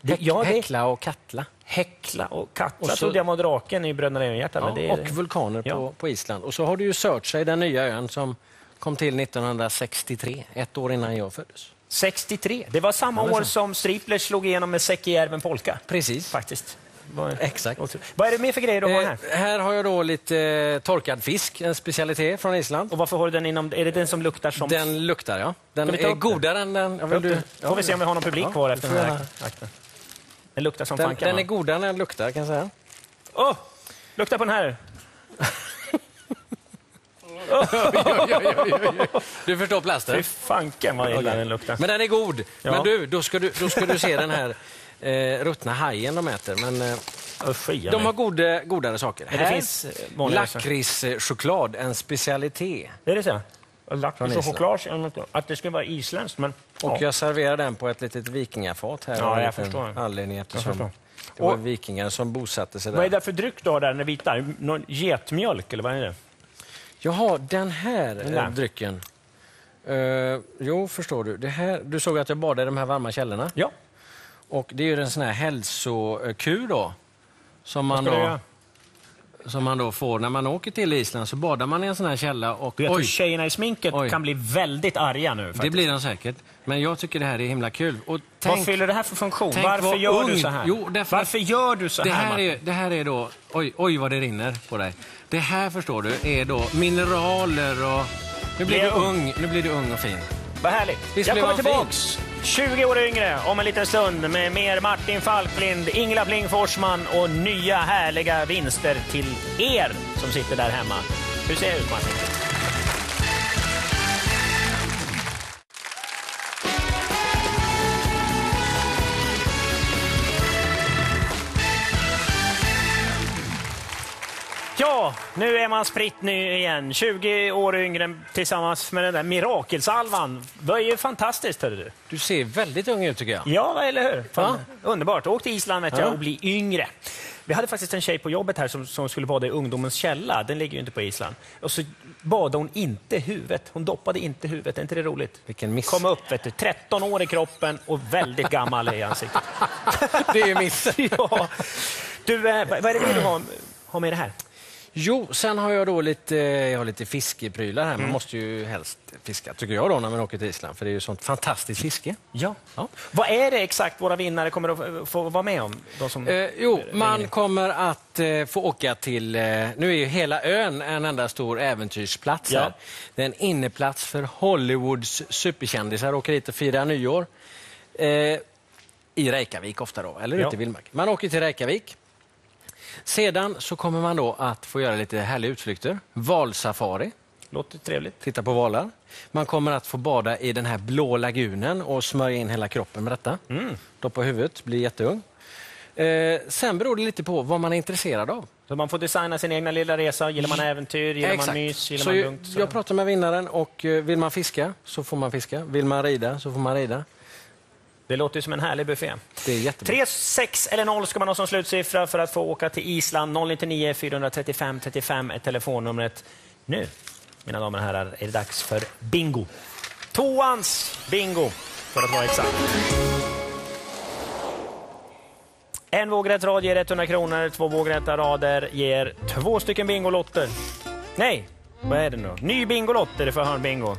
Speaker 2: Det- ja, det-
Speaker 13: Häckla och Katla.
Speaker 2: Häckla och Katla
Speaker 13: Och så-
Speaker 2: trodde jag var draken i Bröderna Lejonhjärta.
Speaker 13: Ja,
Speaker 2: är...
Speaker 13: och vulkaner
Speaker 2: Ja.
Speaker 13: på, på Island. Och så har du ju Surtsey, den nya ön som kom till 1963, ett år innan jag föddes.
Speaker 2: 63. Det var samma
Speaker 13: Ja,
Speaker 2: år som Striplers slog igenom med Säckejärven Polka.
Speaker 13: Precis.
Speaker 2: Faktiskt.
Speaker 13: Exakt.
Speaker 2: Vad är det mer för grejer du har här?
Speaker 13: Eh, här har jag då lite eh, torkad fisk, en specialitet från Island.
Speaker 2: Och varför har du den inom... Är det den som luktar som...
Speaker 13: Den luktar, ja. Den är godare än den... Ja,
Speaker 2: Ta
Speaker 13: vill du,
Speaker 2: den. Får vi se om vi har någon publik
Speaker 13: Ja,
Speaker 2: kvar efter den här akten. Den luktar som
Speaker 13: Den,
Speaker 2: fan kan
Speaker 13: den
Speaker 2: va?
Speaker 13: är godare än den luktar, kan jag säga.
Speaker 2: Åh! Lukta på den här.
Speaker 13: Du förstår plasten?
Speaker 2: Fy fanken vad illa den luktar.
Speaker 13: Men den är god.
Speaker 2: Ja.
Speaker 13: Men du, då ska du, då ska du se den här eh, ruttna hajen de äter. Men, eh,
Speaker 2: Usch,
Speaker 13: de har gode, godare saker.
Speaker 2: Men det
Speaker 13: här,
Speaker 2: finns,
Speaker 13: lakritschoklad, en specialitet.
Speaker 2: Är det så? Lakrits och
Speaker 13: Island.
Speaker 2: choklad, att det ska vara isländskt. Men,
Speaker 13: Och
Speaker 2: ja.
Speaker 13: jag serverar den på ett litet vikingafat här.
Speaker 2: Ja, jag förstår.
Speaker 13: Anledning eftersom det var
Speaker 2: Och-
Speaker 13: vikingar som bosatte sig
Speaker 2: Vad är
Speaker 13: där.
Speaker 2: det för dryck du har där, den vita? Någon getmjölk eller vad är det?
Speaker 13: Jaha, den här
Speaker 2: Den där.
Speaker 13: eh, drycken. Eh, jo, förstår du. Det här, du såg att jag badade i de här varma källorna.
Speaker 2: Ja.
Speaker 13: Och det är ju en sån här hälsokur då. Som man
Speaker 2: du
Speaker 13: då, som man då får när man åker till Island. Så badar man i en sån här källa och
Speaker 2: Du, jag tror
Speaker 13: oj,
Speaker 2: tjejerna i sminket
Speaker 13: Oj.
Speaker 2: kan bli väldigt arga nu.
Speaker 13: det
Speaker 2: Faktiskt.
Speaker 13: blir de säkert. Men jag tycker det här är himla kul. Och
Speaker 2: Vad
Speaker 13: tänk,
Speaker 2: fyller det här för funktion? Varför
Speaker 13: vad
Speaker 2: gör du
Speaker 13: ung-
Speaker 2: så här?
Speaker 13: Jo,
Speaker 2: Varför gör du så
Speaker 13: det
Speaker 2: här,
Speaker 13: här, är, det här är då, oj, oj vad det rinner på dig. Det här förstår du är då mineraler och... Nu blir du
Speaker 2: jag ung?
Speaker 13: nu blir du ung och fin.
Speaker 2: Vad härligt.
Speaker 13: Visst
Speaker 2: jag kommer tillbaks 20 år yngre om en liten stund med mer Martin Falklind, Ingela Pling Forsman och nya härliga vinster till er som sitter där hemma. Hur ser det ut Martin? Ja, Ja, nu är man spritt ny igen. 20 år yngre tillsammans med den där mirakelsalvan. Det var ju fantastiskt, hörru du.
Speaker 13: Du ser väldigt ung ut tycker jag.
Speaker 2: Ja, eller hur? Fan, Underbart. Åk till Island vet
Speaker 13: Ja.
Speaker 2: jag, och bli yngre. Vi hade faktiskt en tjej på jobbet här som, som skulle bada i ungdomens källa. Den ligger ju inte på Island. Och så badade hon inte huvudet. Hon doppade inte huvudet. Är inte det roligt?
Speaker 13: Vilken miss.
Speaker 2: Kom upp, vet du. 13 år i kroppen och väldigt gammal i ansiktet.
Speaker 13: det är miss.
Speaker 2: ja. Du, eh, vad är det du har, har med det här?
Speaker 13: Jo, sen har jag då lite, jag har lite fiskeprylar här. Man
Speaker 2: Mm.
Speaker 13: måste ju helst fiska, tycker jag då, när man åker till Island. För det är ju sånt fantastiskt fiske.
Speaker 2: Ja. Vad är det exakt våra vinnare kommer att få- vara med om? Som...
Speaker 13: Eh, jo, man kommer att eh, få åka till... Eh, nu är ju hela ön en enda stor äventyrsplats.
Speaker 2: Ja.
Speaker 13: Här. Det är en inneplats för Hollywoods superkändisar. Åker dit och firar nyår. Eh, I Reykjavik ofta då, eller
Speaker 2: Ja.
Speaker 13: ute i vildmarken. Man åker till Reykjavik. Sedan så kommer man då att få göra lite härliga utflykter. Valsafari.
Speaker 2: Låter trevligt.
Speaker 13: Titta på valar. Man kommer att få bada i den här blå lagunen och smörja in hela kroppen med detta.
Speaker 2: Mm.
Speaker 13: Doppa huvudet, bli jätteung. Eh, sen beror det lite på vad man är intresserad av.
Speaker 2: Så man får designa sin egna lilla resa. Gillar man äventyr, gillar
Speaker 13: Exakt.
Speaker 2: man mys, gillar
Speaker 13: så
Speaker 2: man
Speaker 13: jag-
Speaker 2: lugnt? Så.
Speaker 13: Jag pratar med vinnaren och eh, vill man fiska så får man fiska. Vill man rida så får man rida.
Speaker 2: Det låter ju som en härlig buffé.
Speaker 13: Det är jättebra.
Speaker 2: 3, 6 eller 0 ska man ha som slutsiffra för att få åka till Island. 099 435 35 är telefonnumret. Nu, mina damer och herrar, är det dags för bingo. Tvåans bingo, för att vara exakt. En vågrätt rad ger 100 kronor, två vågrätta rader ger två stycken bingolotter. Nej, vad är det nu? Ny bingolott är det för hörnbingo.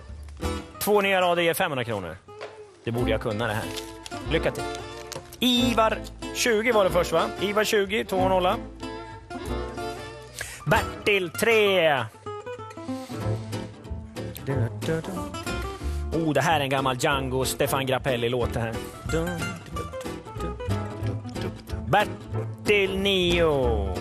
Speaker 2: Två nya rader ger 500 kronor. Det borde jag kunna det här. Lycka till. Ivar 20 var det först va? Ivar 20, 2-0. Bertil 3. Oh, det här är en gammal Django Stefan Grappelli-låt det här. Bertil 9.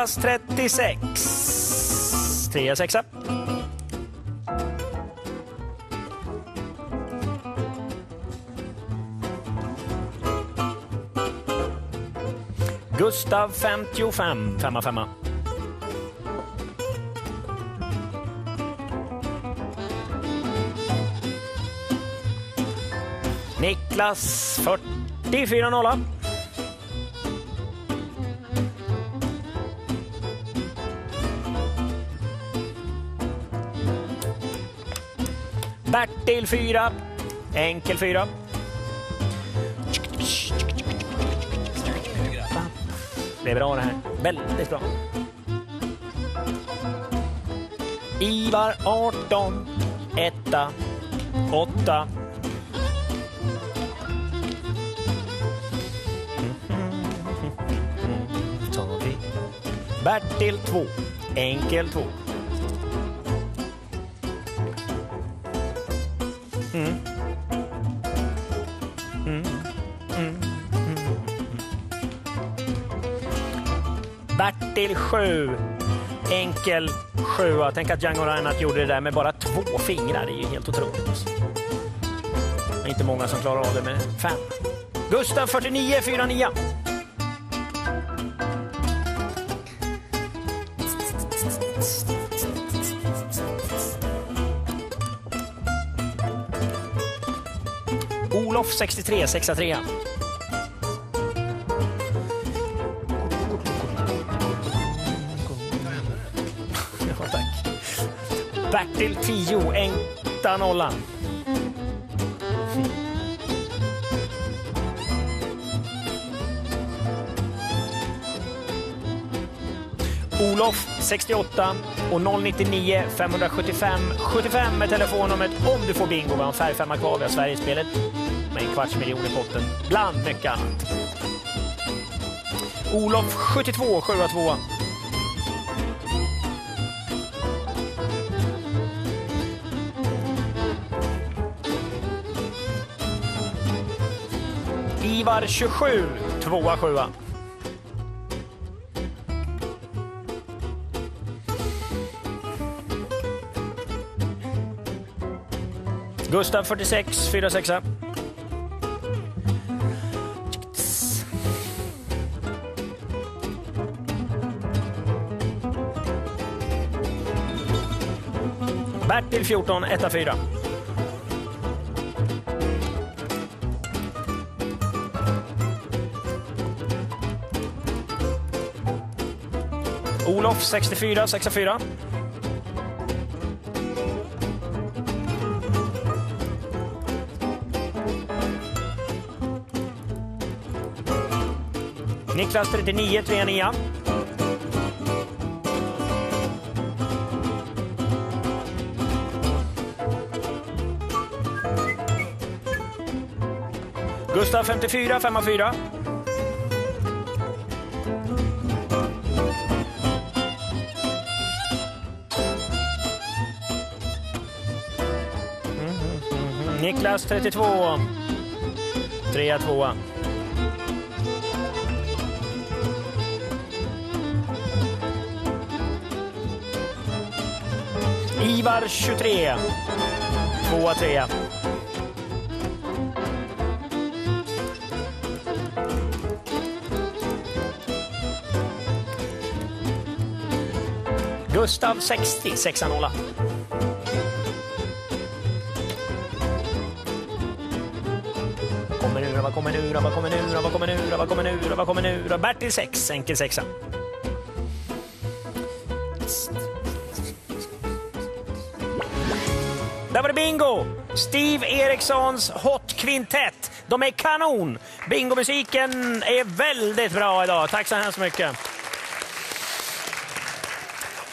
Speaker 2: Niklas 36. Trea, sexa. Gustav 55, femma, femma. Niklas 44, nolla. Bertil 4. Enkel fyra. Det är bra det här. Väldigt bra. Ivar 18. Etta. 8. Bertil 2. Enkel 2. Till 7. Enkel sjua. Tänk att Django Reinhardt gjorde det där med bara två fingrar. Det är ju helt otroligt. Det är inte många som klarar av det med fem. Gustav 49 49. Olof 63 63. Bertil 10, enkla nollan. Olof 68 och 099 575 75 med telefonnumret om du får bingo. Vi har en färgfemma kvar. Vi har Sverigespelet med en kvarts miljon i potten, bland mycket annat. Olof 72 72. Ivar 27 tvåa sjua. Gustav 46, 46. Bertil 14, 1 4. Olof 64, 64. Niklas 39, 39. Gustav 54, 54. Niklas 32. Trea, tvåa. Ivar 23. Tvåa, trea. Gustav 60, Sexa, nolla. Vad kommer nu, vad kommer nu, vad kommer nu? Bertil 6, enkel sexa. Där var det bingo! Steve Erikssons Hot Quintet. De är kanon! Bingomusiken är väldigt bra idag. Tack så hemskt mycket.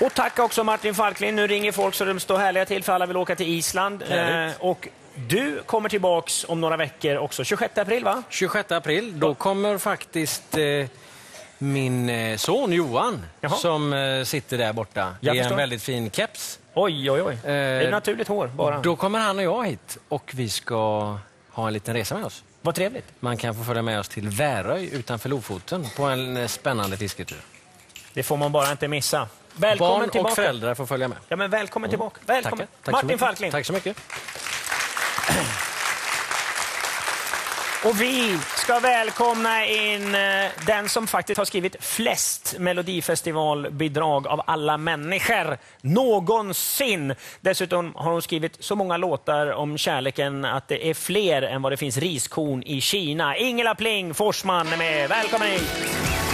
Speaker 2: Och tack också Martin Falklin. Nu ringer folk så de står härliga till för alla vill åka till Island. Eh, och du kommer tillbaks om några veckor också. 26 april va?
Speaker 13: 26 april, då kommer faktiskt eh, min eh, son Johan som eh, sitter där borta
Speaker 2: Jag
Speaker 13: i en
Speaker 2: förstår.
Speaker 13: väldigt fin keps.
Speaker 2: Oj, oj, oj.
Speaker 13: Eh,
Speaker 2: Det är naturligt hår bara.
Speaker 13: Då kommer han och jag hit och vi ska ha en liten resa med oss.
Speaker 2: Vad trevligt.
Speaker 13: Man kan få följa med oss till Väröj utanför Lofoten på en eh, spännande fisketur.
Speaker 2: Det får man bara inte missa. Välkommen
Speaker 13: Barn
Speaker 2: tillbaka.
Speaker 13: och föräldrar får följa med.
Speaker 2: Ja, men välkommen tillbaka. Välkommen.
Speaker 13: Tackar. Tack så
Speaker 2: Martin
Speaker 13: mycket.
Speaker 2: Falklin.
Speaker 13: Tack så mycket.
Speaker 2: Och vi ska välkomna in eh, den som faktiskt har skrivit flest Melodifestivalbidrag av alla människor någonsin. Dessutom har hon skrivit så många låtar om kärleken att det är fler än vad det finns riskorn i Kina. Ingela Pling Forsman är med. Välkommen hit!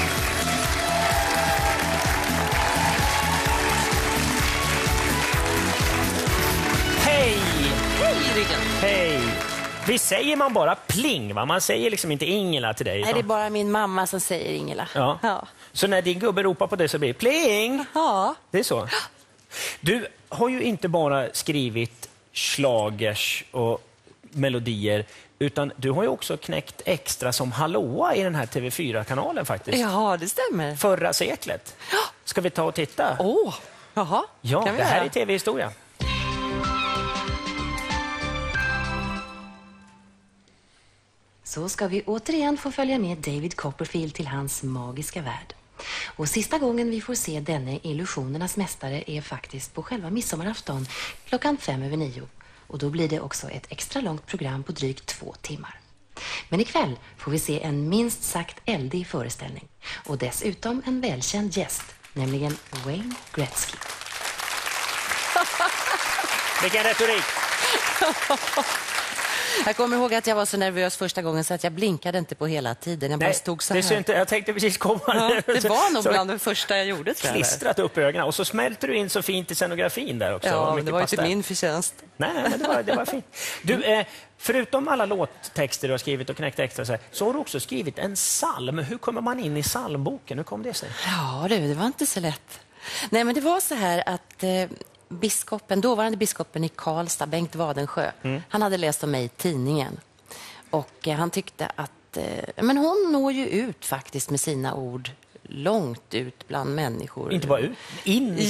Speaker 17: Ryggen!
Speaker 2: Hej! Visst säger man bara pling? Va? Man säger liksom inte Ingela till dig?
Speaker 17: Nej,
Speaker 2: utan-
Speaker 17: det är bara min mamma som säger Ingela.
Speaker 2: Ja.
Speaker 17: Ja.
Speaker 2: Så när din gubbe ropar på dig så blir det pling?
Speaker 17: Ja.
Speaker 2: Det är så? Du har ju inte bara skrivit slagers och melodier, utan du har ju också knäckt extra som hallåa i den här TV4-kanalen faktiskt.
Speaker 17: Ja, det stämmer.
Speaker 2: Förra seklet. Ska vi ta och titta?
Speaker 17: Åh, oh. jaha.
Speaker 2: Ja,
Speaker 17: kan vi
Speaker 2: det här
Speaker 17: göra.
Speaker 2: är TV-historia.
Speaker 18: Så ska vi återigen få följa med David Copperfield till hans magiska värld. Och sista gången vi får se denne illusionernas mästare är faktiskt på själva midsommarafton klockan fem över nio. Och då blir det också ett extra långt program på drygt två timmar. Men ikväll får vi se en minst sagt eldig föreställning. Och dessutom en välkänd gäst, nämligen Wayne Gretzky.
Speaker 2: Vilken retorik!
Speaker 17: Jag kommer ihåg att jag var så nervös första gången så att jag blinkade inte på hela tiden. Jag bara
Speaker 2: Nej,
Speaker 17: stod så
Speaker 2: det
Speaker 17: här.
Speaker 2: ser inte, jag tänkte precis komma
Speaker 17: Ja, det var nog
Speaker 2: Så-
Speaker 17: bland det första jag gjorde tror jag.
Speaker 2: klistrat upp ögonen och så smälter du in så fint i scenografin där också.
Speaker 17: Ja, det var ju
Speaker 2: pastell.
Speaker 17: inte min förtjänst.
Speaker 2: Nej, men det var, det var fint. Du, eh, förutom alla låttexter du har skrivit och knäckt extra så, här, så har du också skrivit en psalm. Hur kommer man in i psalmboken? Hur kom det sig?
Speaker 17: Ja du, det var inte så lätt. Nej, men det var så här att eh, biskopen, dåvarande biskopen i Karlstad, Bengt Wadensjö,
Speaker 2: Mm.
Speaker 17: han hade läst om mig i tidningen. Och eh, han tyckte att eh, men hon når ju ut faktiskt med sina ord långt ut bland människor.
Speaker 2: Inte bara ut, in
Speaker 17: Ja,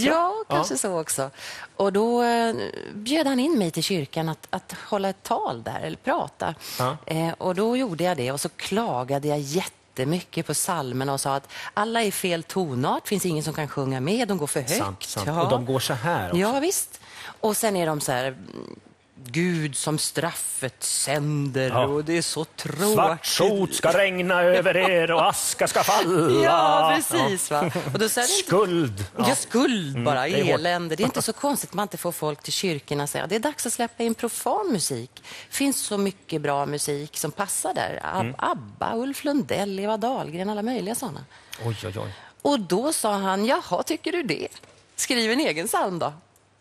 Speaker 2: Ja.
Speaker 17: kanske så också. Och då eh, bjöd han in mig till kyrkan att, att hålla ett tal där, eller prata.
Speaker 2: Ja.
Speaker 17: Eh, och då gjorde jag det och så klagade jag jättemycket på psalmerna och sa att alla är fel tonart, finns ingen som kan sjunga med, de går för högt.
Speaker 2: Sant, sant. Och de går så här också.
Speaker 17: Ja, visst. Och sen är de så här Gud som straffet sänder
Speaker 2: Ja.
Speaker 17: och det är så tråkigt.
Speaker 2: Svart sot ska regna över er och aska ska falla.
Speaker 17: Ja, precis. Va? Och då säger det inte-
Speaker 2: Skuld.
Speaker 17: Ja, skuld
Speaker 2: Mm,
Speaker 17: bara,
Speaker 2: det är hårt.
Speaker 17: elände. Det är inte så konstigt att man inte får folk till kyrkorna och säga det är dags att släppa in profan musik. Det finns så mycket bra musik som passar där. Ab-
Speaker 2: Mm.
Speaker 17: ABBA, Ulf Lundell, Eva Dahlgren, alla möjliga sådana.
Speaker 2: Oj, oj, oj.
Speaker 17: Och då sa han, jaha, tycker du det? Skriv en egen psalm då.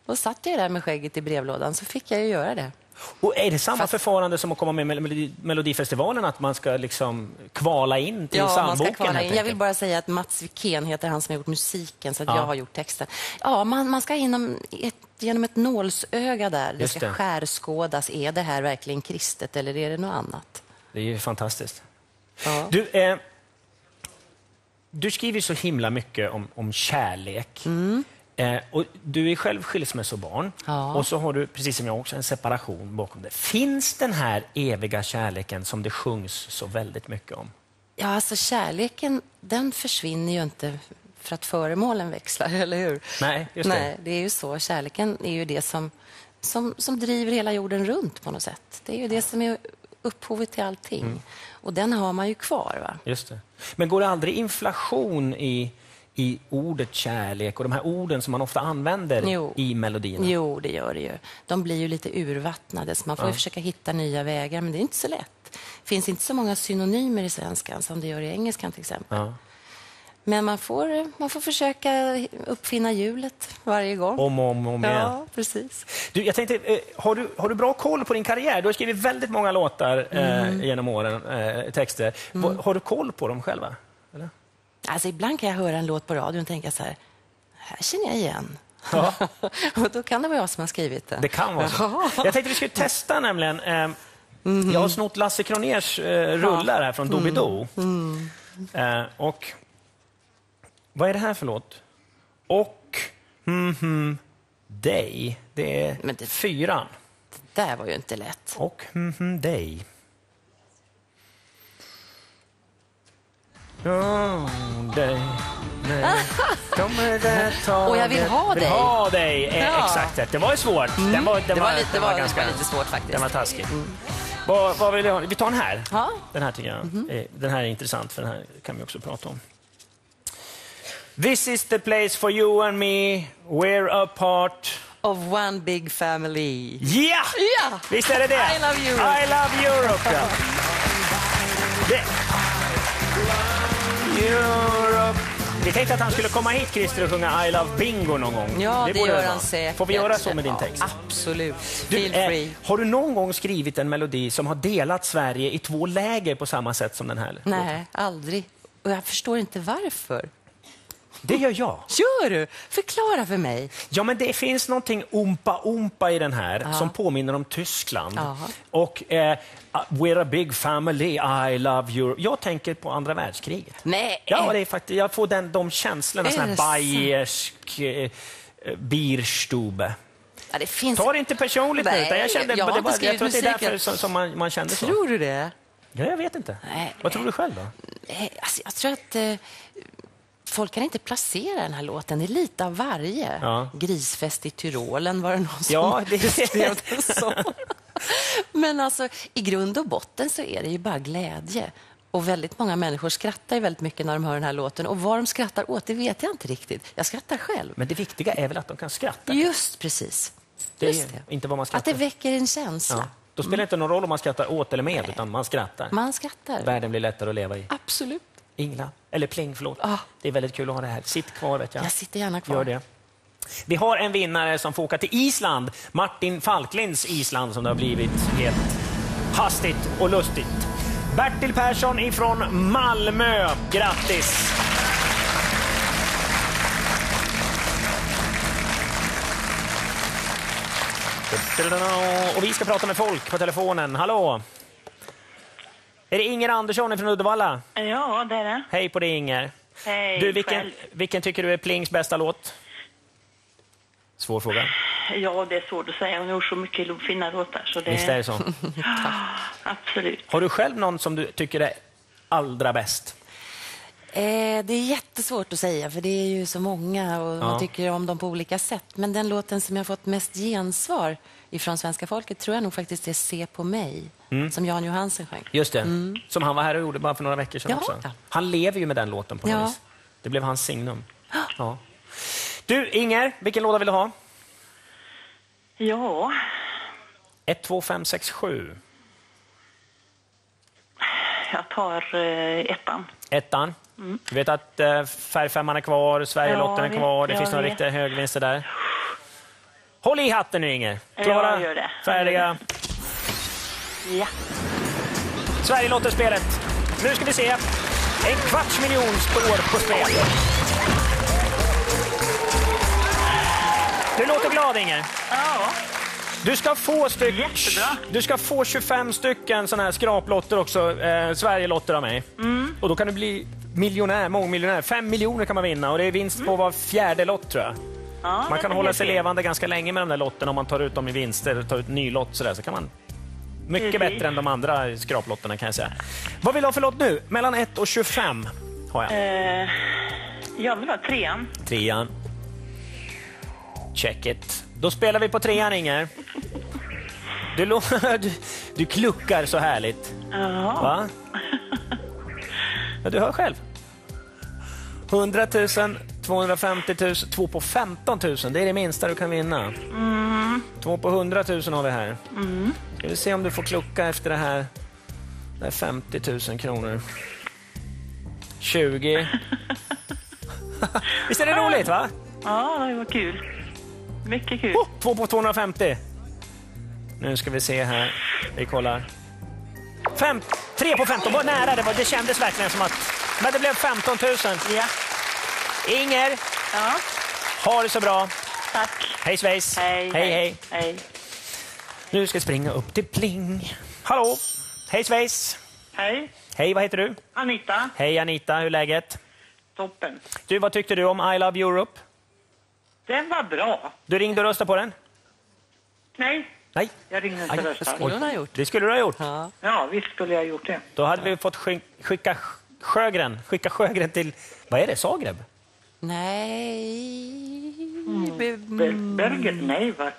Speaker 17: Och satt jag där med skägget i brevlådan så fick jag ju göra det.
Speaker 2: Och är det samma
Speaker 17: Fast-
Speaker 2: förfarande som att komma med i Melodi- Melodifestivalen, att man ska liksom kvala in till
Speaker 17: Ja, man ska
Speaker 2: psalmboken?
Speaker 17: kvala in. Jag vill bara säga att Mats Wikén heter han som har gjort musiken, så att
Speaker 2: Ja.
Speaker 17: jag har gjort texten. Ja, man, man ska inom ett, genom ett nålsöga där. Det
Speaker 2: Just
Speaker 17: ska
Speaker 2: det.
Speaker 17: skärskådas. Är det här verkligen kristet eller är det något annat?
Speaker 2: Det är ju fantastiskt.
Speaker 17: Ja.
Speaker 2: Du, eh, du skriver så himla mycket om, om kärlek. Eh, och du är själv skilsmässobarn
Speaker 17: Ja.
Speaker 2: och så har du, precis som jag också, en separation bakom det. Finns den här eviga kärleken som det sjungs så väldigt mycket om?
Speaker 17: Ja, alltså kärleken, den försvinner ju inte för att föremålen växlar, eller hur?
Speaker 2: Nej, just det.
Speaker 17: Nej, det är ju så. Kärleken är ju det som, som, som driver hela jorden runt på något sätt. Det är ju det som är upphovet till allting.
Speaker 2: Mm.
Speaker 17: Och den har man ju kvar. Va?
Speaker 2: Just det. Men går det aldrig inflation i, i ordet kärlek och de här orden som man ofta använder
Speaker 17: Jo.
Speaker 2: i melodierna?
Speaker 17: Jo, det gör det ju. De blir ju lite urvattnade, så man får
Speaker 2: Ja.
Speaker 17: försöka hitta nya vägar, men det är inte så lätt. Det finns inte så många synonymer i svenskan som det gör i engelskan till exempel.
Speaker 2: Ja.
Speaker 17: Men man får, man får försöka uppfinna hjulet varje gång.
Speaker 2: Om och om, om igen.
Speaker 17: Ja, precis.
Speaker 2: Du, jag tänkte, eh, har, du, har du bra koll på din karriär? Du har skrivit väldigt många låtar eh,
Speaker 17: Mm.
Speaker 2: genom åren, eh, texter. Va- Har du koll på dem själva?
Speaker 17: Alltså, ibland kan jag höra en låt på radion och tänka så här, här känner jag igen.
Speaker 2: Ja.
Speaker 17: och då kan det vara jag som har skrivit den.
Speaker 2: Det kan vara så. Jag tänkte vi skulle testa nämligen. Eh, Jag har snott Lasse Kroners eh, rullar här från Doobidoo.
Speaker 17: Mm.
Speaker 2: Eh, och vad är det här för låt? Och mhm, dig. Det är fyran.
Speaker 17: Det där var ju inte lätt.
Speaker 2: Och mhm, dig. Ja, dig.
Speaker 17: Och jag vill ha dig.
Speaker 2: Vill ha dig. Eh,
Speaker 17: Ja.
Speaker 2: Exakt rätt. Det var ju svårt.
Speaker 17: Mm.
Speaker 2: Den var, den
Speaker 17: Det var
Speaker 2: var,
Speaker 17: lite-
Speaker 2: den
Speaker 17: var-
Speaker 2: ganska,
Speaker 17: det var lite svårt faktiskt.
Speaker 2: Den var taskig. Vad, vad vill jag ha? Vi tar den här.
Speaker 17: Ja.
Speaker 2: Den här tycker jag. eh, Den här är intressant för den här kan vi också prata om. This is the place for you and me. We're a part
Speaker 17: of one big family.
Speaker 2: Ja!
Speaker 17: Ja!
Speaker 2: Visst är det det?
Speaker 17: I love Europe.
Speaker 2: I love Europe, ja. Det. Europe. Vi tänkte att han skulle komma hit, Christer, och sjunga I love bingo någon gång.
Speaker 17: Ja, det,
Speaker 2: borde
Speaker 17: gör han säkert.
Speaker 2: Får vi göra så med din
Speaker 17: Ja,
Speaker 2: text?
Speaker 17: Absolut.
Speaker 2: Du,
Speaker 17: Feel
Speaker 2: eh,
Speaker 17: free.
Speaker 2: har du någon gång skrivit en melodi som har delat Sverige i två läger på samma sätt som den här?
Speaker 17: Nej, aldrig. Och jag förstår inte varför.
Speaker 2: Det gör jag.
Speaker 17: Gör du? Förklara för mig.
Speaker 2: Ja, men det finns någonting umpa-umpa i den här
Speaker 17: Ja.
Speaker 2: som påminner om Tyskland.
Speaker 17: Ja.
Speaker 2: Och eh, We're a big family, I love you. Jag tänker på andra världskriget.
Speaker 17: Nej.
Speaker 2: Ja, det är faktiskt, jag får den, de känslorna, sån här bayersk eh, Bierstube.
Speaker 17: Ja, det finns...
Speaker 2: Ta det inte personligt nu,
Speaker 17: Nej,
Speaker 2: utan jag kände,
Speaker 17: jag har
Speaker 2: det var, jag tror att det är därför som, som man, man kände så.
Speaker 17: Tror du det?
Speaker 2: Ja, jag vet inte.
Speaker 17: Nej.
Speaker 2: Vad tror du själv då?
Speaker 17: Eh, Alltså, jag tror att eh, folk kan inte placera den här låten. Det är lite av varje.
Speaker 2: Ja.
Speaker 17: Grisfest i Tyrolen var det någon som
Speaker 2: Ja, det-
Speaker 17: beskrev den så. Men alltså, i grund och botten så är det ju bara glädje. Och väldigt många människor skrattar väldigt mycket när de hör den här låten. Och vad de skrattar åt, det vet jag inte riktigt. Jag skrattar själv.
Speaker 2: Men det viktiga är väl att de kan skratta?
Speaker 17: Just precis.
Speaker 2: Det är
Speaker 17: Just det.
Speaker 2: inte vad man
Speaker 17: Att
Speaker 2: skrattar
Speaker 17: det väcker en känsla.
Speaker 2: Ja. Då spelar det inte någon roll om man skrattar åt eller med, utan man skrattar.
Speaker 17: Man skrattar.
Speaker 2: Världen blir lättare att leva i.
Speaker 17: Absolut.
Speaker 2: Ingla, eller pling, förlåt. Det är väldigt kul att ha det här. Sitt kvar, vet jag.
Speaker 17: Jag sitter gärna kvar.
Speaker 2: Gör det. Vi har en vinnare som får åka till Island. Martin Falklinds Island, som det har blivit helt hastigt och lustigt. Bertil Persson ifrån Malmö. Grattis! Och vi ska prata med folk på telefonen. Hallå! Är det Inger Andersson från Uddevalla?
Speaker 11: Ja, det är det.
Speaker 2: Hej på dig Inger.
Speaker 11: Hej,
Speaker 2: Du, vilken,
Speaker 11: själv.
Speaker 2: vilken tycker du är Plings bästa låt? Svår fråga.
Speaker 11: Ja, det är svårt att säga. Hon har gjort så mycket fina låtar. Så det...
Speaker 2: Visst är det så?
Speaker 11: Absolut.
Speaker 2: Har du själv någon som du tycker är allra bäst?
Speaker 17: Eh, det är jättesvårt att säga, för det är ju så många och
Speaker 2: Ja.
Speaker 17: man tycker om dem på olika sätt. Men den låten som jag fått mest gensvar ifrån svenska folket tror jag nog faktiskt är Se på mig,
Speaker 2: Mm.
Speaker 17: som Jan Johansen sjöng.
Speaker 2: Just det,
Speaker 17: Mm.
Speaker 2: som han var här och gjorde bara för några veckor sedan
Speaker 17: Ja.
Speaker 2: också. Han lever ju med den låten på något
Speaker 17: Ja.
Speaker 2: vis. Det blev hans signum. Ja. Du, Inger, vilken låda vill du ha?
Speaker 11: Ja,
Speaker 2: 1, 2, 5, 6, 7.
Speaker 11: jag tar eh, ettan.
Speaker 2: Ettan.
Speaker 11: Mm.
Speaker 2: Du vet att eh, färgfemman är kvar, Sverigelotten
Speaker 11: Ja,
Speaker 2: är kvar, det finns några riktiga högvinster där. Håll i hatten nu Inger. Klara, färdiga.
Speaker 11: Ja.
Speaker 2: Sverigelotterspelet. Nu ska vi se. En kvarts miljon står på spel. Du låter glad Inger.
Speaker 11: Ja.
Speaker 2: Du ska få styck... Du ska få 25 stycken såna här skraplotter också, eh, Sverigelotter av mig.
Speaker 11: Mm.
Speaker 2: Och då kan du bli miljonär, mångmiljonär. Fem miljoner kan man vinna och det är vinst på var fjärde lott tror jag.
Speaker 11: Ja,
Speaker 2: man
Speaker 11: det
Speaker 2: kan hålla sig
Speaker 11: fel.
Speaker 2: levande ganska länge med de där lotterna om man tar ut dem i vinster, tar ut ny lott sådär, så kan man mycket
Speaker 11: Precis.
Speaker 2: bättre än de andra skraplotterna kan jag säga. Vad vill du ha för lott nu? Mellan 1 och 25 har jag.
Speaker 11: Eh, jag vill ha trean.
Speaker 2: Trean. Check it. Då spelar vi på trean, Inger. Du, du, du kluckar så härligt.
Speaker 11: Ja.
Speaker 2: Va? Ja, du hör själv. 100 000, 250 000, två på 15 000. Det är det minsta du kan vinna.
Speaker 11: Mm.
Speaker 2: Två på 100 000 har vi här.
Speaker 11: Mm.
Speaker 2: Ska vi se om du får klucka efter det här. Det är 50 000 kronor. 20. Visst är det roligt va?
Speaker 11: Ja, det var kul. Mycket kul.
Speaker 2: Oh, två på 250. Nu ska vi se här. Vi kollar. Fem, tre på 15. Vad nära det var. Det kändes verkligen som att... Men det blev 15 000.
Speaker 11: Ja.
Speaker 2: Inger.
Speaker 11: Ja.
Speaker 2: Ha det så bra.
Speaker 11: Tack.
Speaker 2: Hej svejs.
Speaker 11: Hej,
Speaker 2: hej. hej.
Speaker 11: hej.
Speaker 2: Nu ska jag springa upp till pling. Hallå. Hej svejs.
Speaker 11: Hej.
Speaker 2: Hej, vad heter du?
Speaker 11: Anita.
Speaker 2: Hej Anita, hur är läget?
Speaker 11: Toppen.
Speaker 2: Du, vad tyckte du om I Love Europe?
Speaker 11: Den var bra.
Speaker 2: Du ringde och röstade på den?
Speaker 11: Nej,
Speaker 2: Nej.
Speaker 11: jag ringde inte och röstade.
Speaker 2: oj. Det skulle du ha gjort.
Speaker 11: Ja, visst skulle jag ha gjort det.
Speaker 2: Då hade vi fått skick- skicka Sjögren, skicka Sjögren till, vad är det, Zagreb?
Speaker 17: Nej...
Speaker 11: Be- Belgien? Nej, va?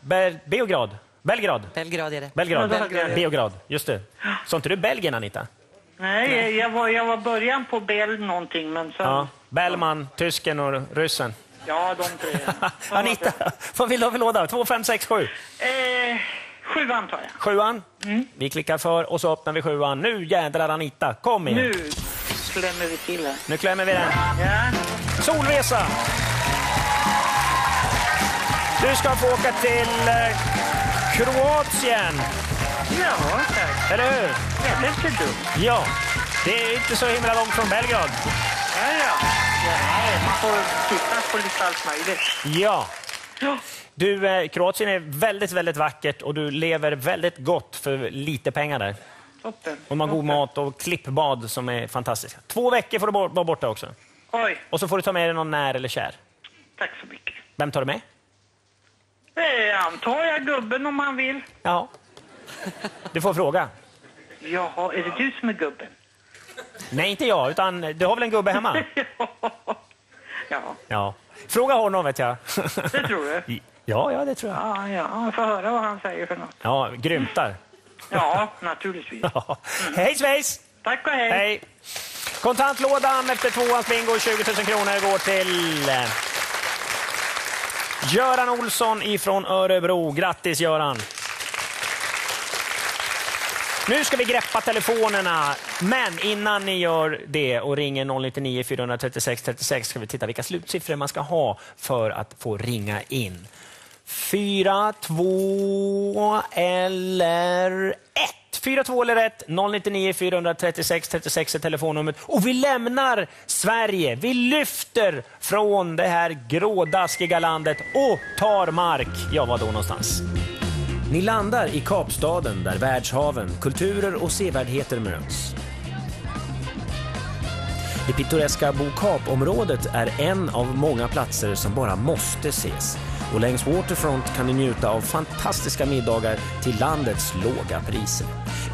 Speaker 2: Be Beograd? Belgrad?
Speaker 17: Belgrad är det.
Speaker 2: Belgrad.
Speaker 11: Ja, Belgrad.
Speaker 2: Beograd, just det. Sa inte du Belgien, Anita?
Speaker 11: Nej, jag var, jag var början på Bell någonting, men sen...
Speaker 2: Ja.
Speaker 11: Ja,
Speaker 2: Bellman, tysken och ryssen.
Speaker 11: de tre.
Speaker 2: Anita, vad vill du ha för låda? 2, 5, 6, 7.
Speaker 11: Eh, sjuan tar jag.
Speaker 2: Sjuan. Vi klickar för och så öppnar vi sjuan. Nu jädrar Anita, kom igen.
Speaker 11: Nu klämmer vi till här.
Speaker 2: Nu klämmer vi den.
Speaker 11: Ja.
Speaker 2: Solresa! Du ska få åka till eh, Kroatien.
Speaker 11: Ja, tack.
Speaker 2: Eller hur?
Speaker 11: Ja, det är inte dumt.
Speaker 2: Ja, det är inte så himla långt från Belgrad.
Speaker 11: Ja, ja. ja man får titta på lite allt möjligt.
Speaker 2: Ja. Du, eh, Kroatien är väldigt, väldigt vackert och du lever väldigt gott för lite pengar där.
Speaker 11: Toppen.
Speaker 2: Och man har god mat och klippbad som är fantastiska. Två veckor får du vara borta också.
Speaker 11: Oj,
Speaker 2: Och så får du ta med dig någon när eller kär.
Speaker 11: tack så mycket.
Speaker 2: Vem tar du med?
Speaker 11: Eh, antar jag gubben om man vill.
Speaker 2: Ja. Du får fråga.
Speaker 11: Jaha, är det du som är gubben?
Speaker 2: Nej, inte jag, utan du har väl en gubbe hemma?
Speaker 11: Ja,
Speaker 2: Ja. Fråga honom vet jag.
Speaker 11: det tror du?
Speaker 2: Ja, ja, det tror jag.
Speaker 11: Ja, ja, får höra vad han säger för något.
Speaker 2: Ja, grymtar.
Speaker 11: Ja, naturligtvis.
Speaker 2: Ja. Hej svejs!
Speaker 11: Tack och hej.
Speaker 2: Hej! Kontantlådan efter tvåans bingo, 20 000 kronor, går till eh, Göran Olsson ifrån Örebro. Grattis Göran! Nu ska vi greppa telefonerna, men innan ni gör det och ringer 099 436 36 ska vi titta vilka slutsiffror man ska ha för att få ringa in. Fyra, två eller ett. Fyra, två eller 1. 099 436 36 är telefonnumret. Och vi lämnar Sverige. Vi lyfter från det här grådaskiga landet och tar mark. Ja, var då någonstans? Ni landar i Kapstaden där världshaven, kulturer och sevärdheter möts. Det pittoreska Bo Kap-området är en av många platser som bara måste ses. Och längs Waterfront kan ni njuta av fantastiska middagar till landets låga priser.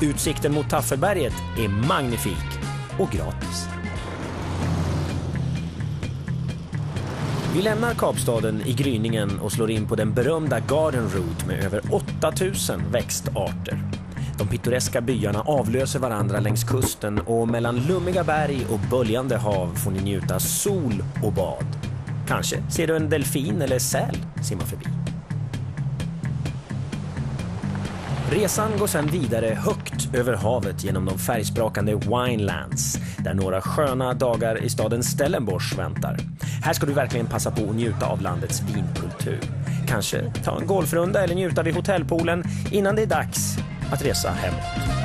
Speaker 2: Utsikten mot Taffelberget är magnifik och gratis. Vi lämnar Kapstaden i gryningen och slår in på den berömda Garden Route med över 8000 växtarter. De pittoreska byarna avlöser varandra längs kusten och mellan lummiga berg och böljande hav får ni njuta sol och bad. Kanske ser du en delfin eller säl simma förbi. Resan går sedan vidare högt över havet genom de färgsprakande Winelands där några sköna dagar i staden Stellenbosch väntar. Här ska du verkligen passa på att njuta av landets vinkultur. Kanske ta en golfrunda eller njuta vid hotellpoolen innan det är dags att resa hemåt.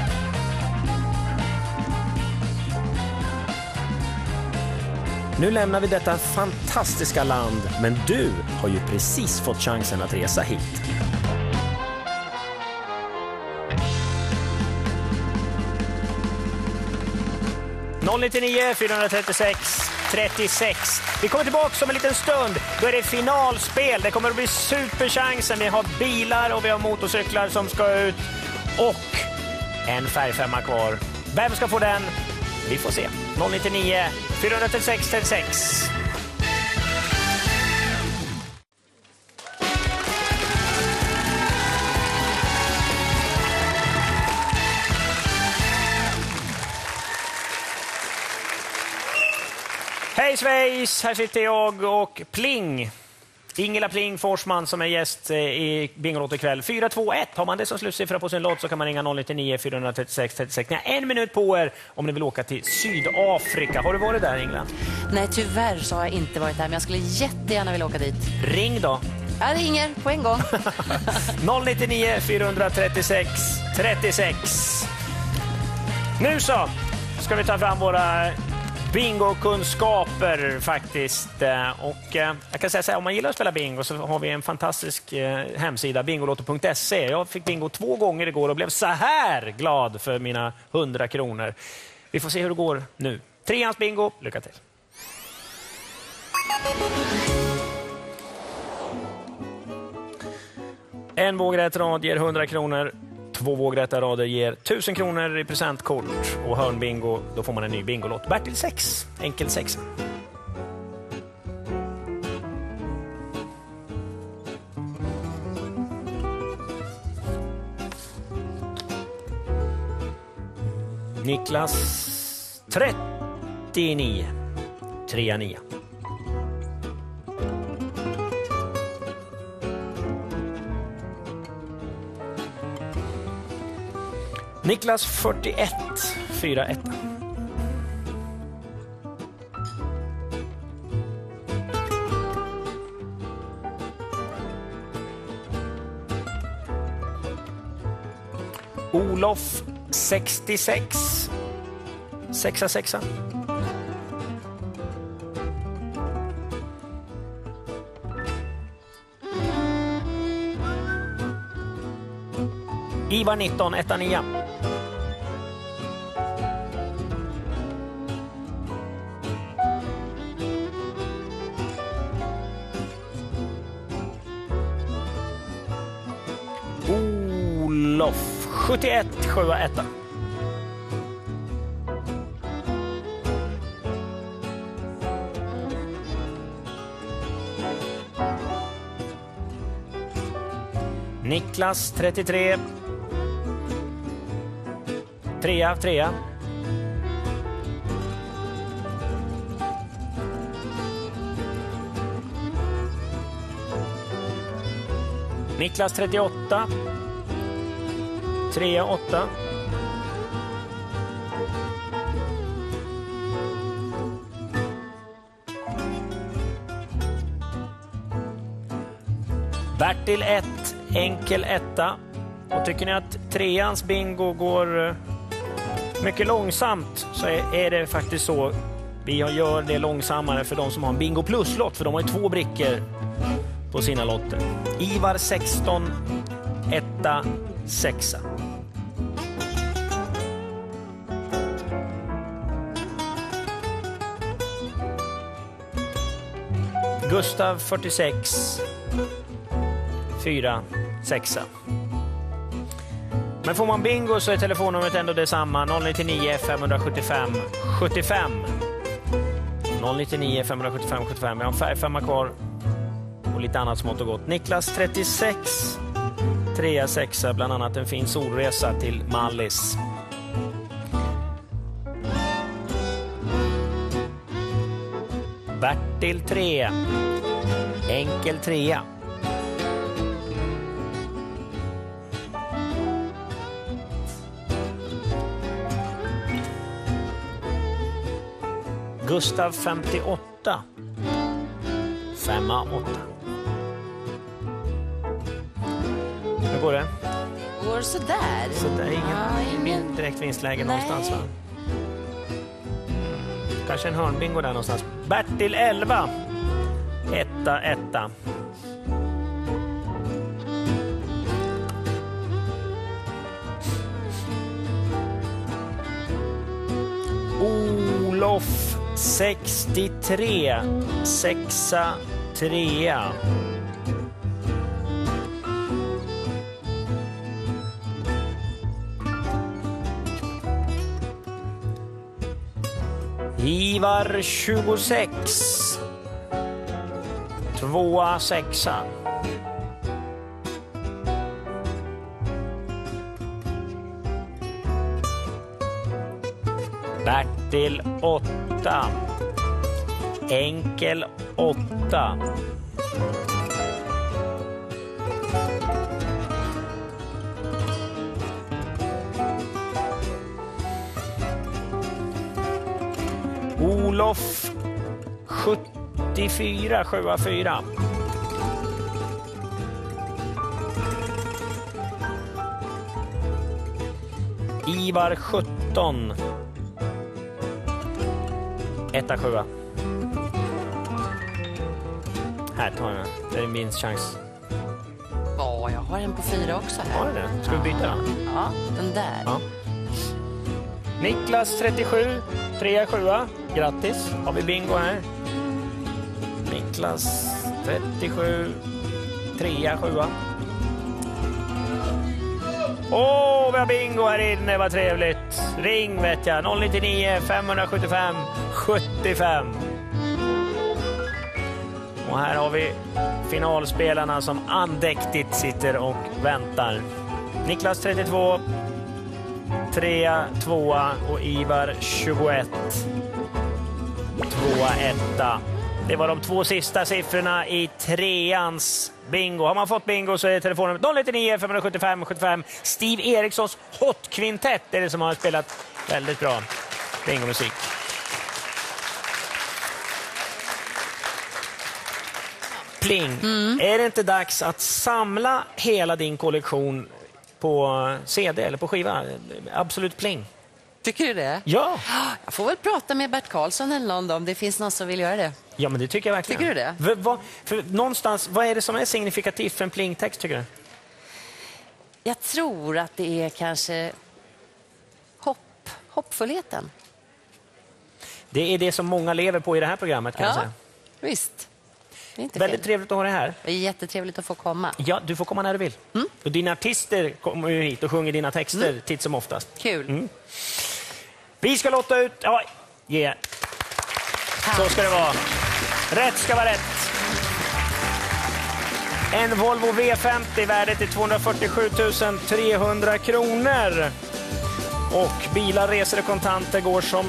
Speaker 2: Nu lämnar vi detta fantastiska land, men du har ju precis fått chansen att resa hit. - 099 436 36. Vi kommer tillbaka om en liten stund. Då är det finalspel. Det kommer att bli superchansen. Vi har bilar och vi har motorcyklar som ska ut. Och en färgfemma kvar. Vem ska få den? Vi får se. 099 436 36. Hej svejs! Här sitter jag och Pling. Ingela Pling Forsman som är gäst eh, i Bingolotto ikväll. 421. Har man det som slutsiffra på sin lott så kan man ringa 099 436 36. Ni har en minut på er om ni vill åka till Sydafrika. Har du varit där Ingela?
Speaker 17: Nej, tyvärr så har jag inte varit där, men jag skulle jättegärna vilja åka dit.
Speaker 2: Ring då.
Speaker 17: Jag ringer på en gång.
Speaker 2: 099 436 36. Nu så ska vi ta fram våra bingokunskaper faktiskt. Eh, och eh, jag kan säga så här, om man gillar att spela bingo så har vi en fantastisk eh, hemsida, bingolotto.se. Jag fick bingo två gånger igår och blev så här glad för mina 100 kronor. Vi får se hur det går nu. Treans bingo, lycka till! En vågrätt rad ger 100 kronor. Två vågrätta rader ger 1000 kronor i presentkort. Och hörnbingo, då får man en ny bingolott. Bertil 6, enkel 6. Niklas 39. 39. Niklas 41, 41. Olof 66. Sexa, sexa. Ivar 19, etta, nia. Olof 71, sjua, etta. Niklas 33. Trea, trea. Niklas 38. Trea, åtta. Bertil 1, enkel etta. Och tycker ni att treans bingo går eh, mycket långsamt så är är det faktiskt så. Vi gör det långsammare för de som har en bingo plus-lott, för de har ju två brickor på sina lotter. Ivar 16, etta, sexa. Gustav 46, fyra, sexa. Men får man bingo så är telefonnumret ändå detsamma. 099 575 75. 099 575 75. Jag har en färgfemma kvar och lite annat smått och gott. Niklas 36, trea, sexa, bland annat en fin solresa till Mallis. Bertil 3, enkel trea. Gustav 58. Femma, åtta. Hur går det?
Speaker 17: Går sådär.
Speaker 2: Så det är ingen,
Speaker 17: Ja,
Speaker 2: ingen direkt vinstläge
Speaker 17: Nej.
Speaker 2: någonstans va? Kanske en hörnbingo där någonstans. Bertil 11. Etta, etta. 63. Sexa, trea. Ivar 26. Tvåa, sexa. Bertil 8. Enkel 8. Olof 74, 7 4. Ivar 17. 1 7. Här tar den. Det är min chans.
Speaker 17: Ja, jag har en på fyra också här.
Speaker 2: Har du det? Ska vi byta då?
Speaker 17: Ja, den där.
Speaker 2: Ja. Niklas 37, 3 7. Grattis. Har vi bingo här. Niklas 37, 3 7. Åh, vi har bingo här inne, vad trevligt. Ring vet jag, 099 575 75. Och här har vi finalspelarna som andäktigt sitter och väntar. Niklas 32, trea, tvåa och Ivar 21. Tvåa, etta. Det var de två sista siffrorna i treans bingo. Har man fått bingo så är telefonnumret 099 575 75. Steve Erikssons Hot Quintet är det som har spelat väldigt bra bingomusik. Pling. Är det inte dags att samla hela din kollektion på CD eller på skiva? Absolut pling.
Speaker 17: Tycker du det?
Speaker 2: Ja.
Speaker 17: Jag får väl prata med Bert Karlsson eller någon om det finns någon som vill göra det.
Speaker 2: Ja, men det tycker jag verkligen.
Speaker 17: Tycker du det?
Speaker 2: V- vad, för någonstans, vad är det som är signifikativt för en plingtext, tycker du?
Speaker 17: Jag tror att det är kanske hopp, hoppfullheten.
Speaker 2: Det är det som många lever på i det här programmet, kan jag
Speaker 17: Ja,
Speaker 2: säga.
Speaker 17: visst.
Speaker 2: Väldigt
Speaker 17: fel.
Speaker 2: trevligt att ha dig här.
Speaker 17: Det är jättetrevligt att få komma.
Speaker 2: Ja, du får komma när du vill.
Speaker 17: Mm.
Speaker 2: Och dina artister kommer ju hit och sjunger dina texter titt som oftast.
Speaker 17: Kul.
Speaker 2: Mm. Vi ska lotta ut... Ja, yeah. Så ska det vara. Rätt ska vara rätt. En Volvo V50, värdet är 247 300 kronor. Och bilar, resor och kontanter går som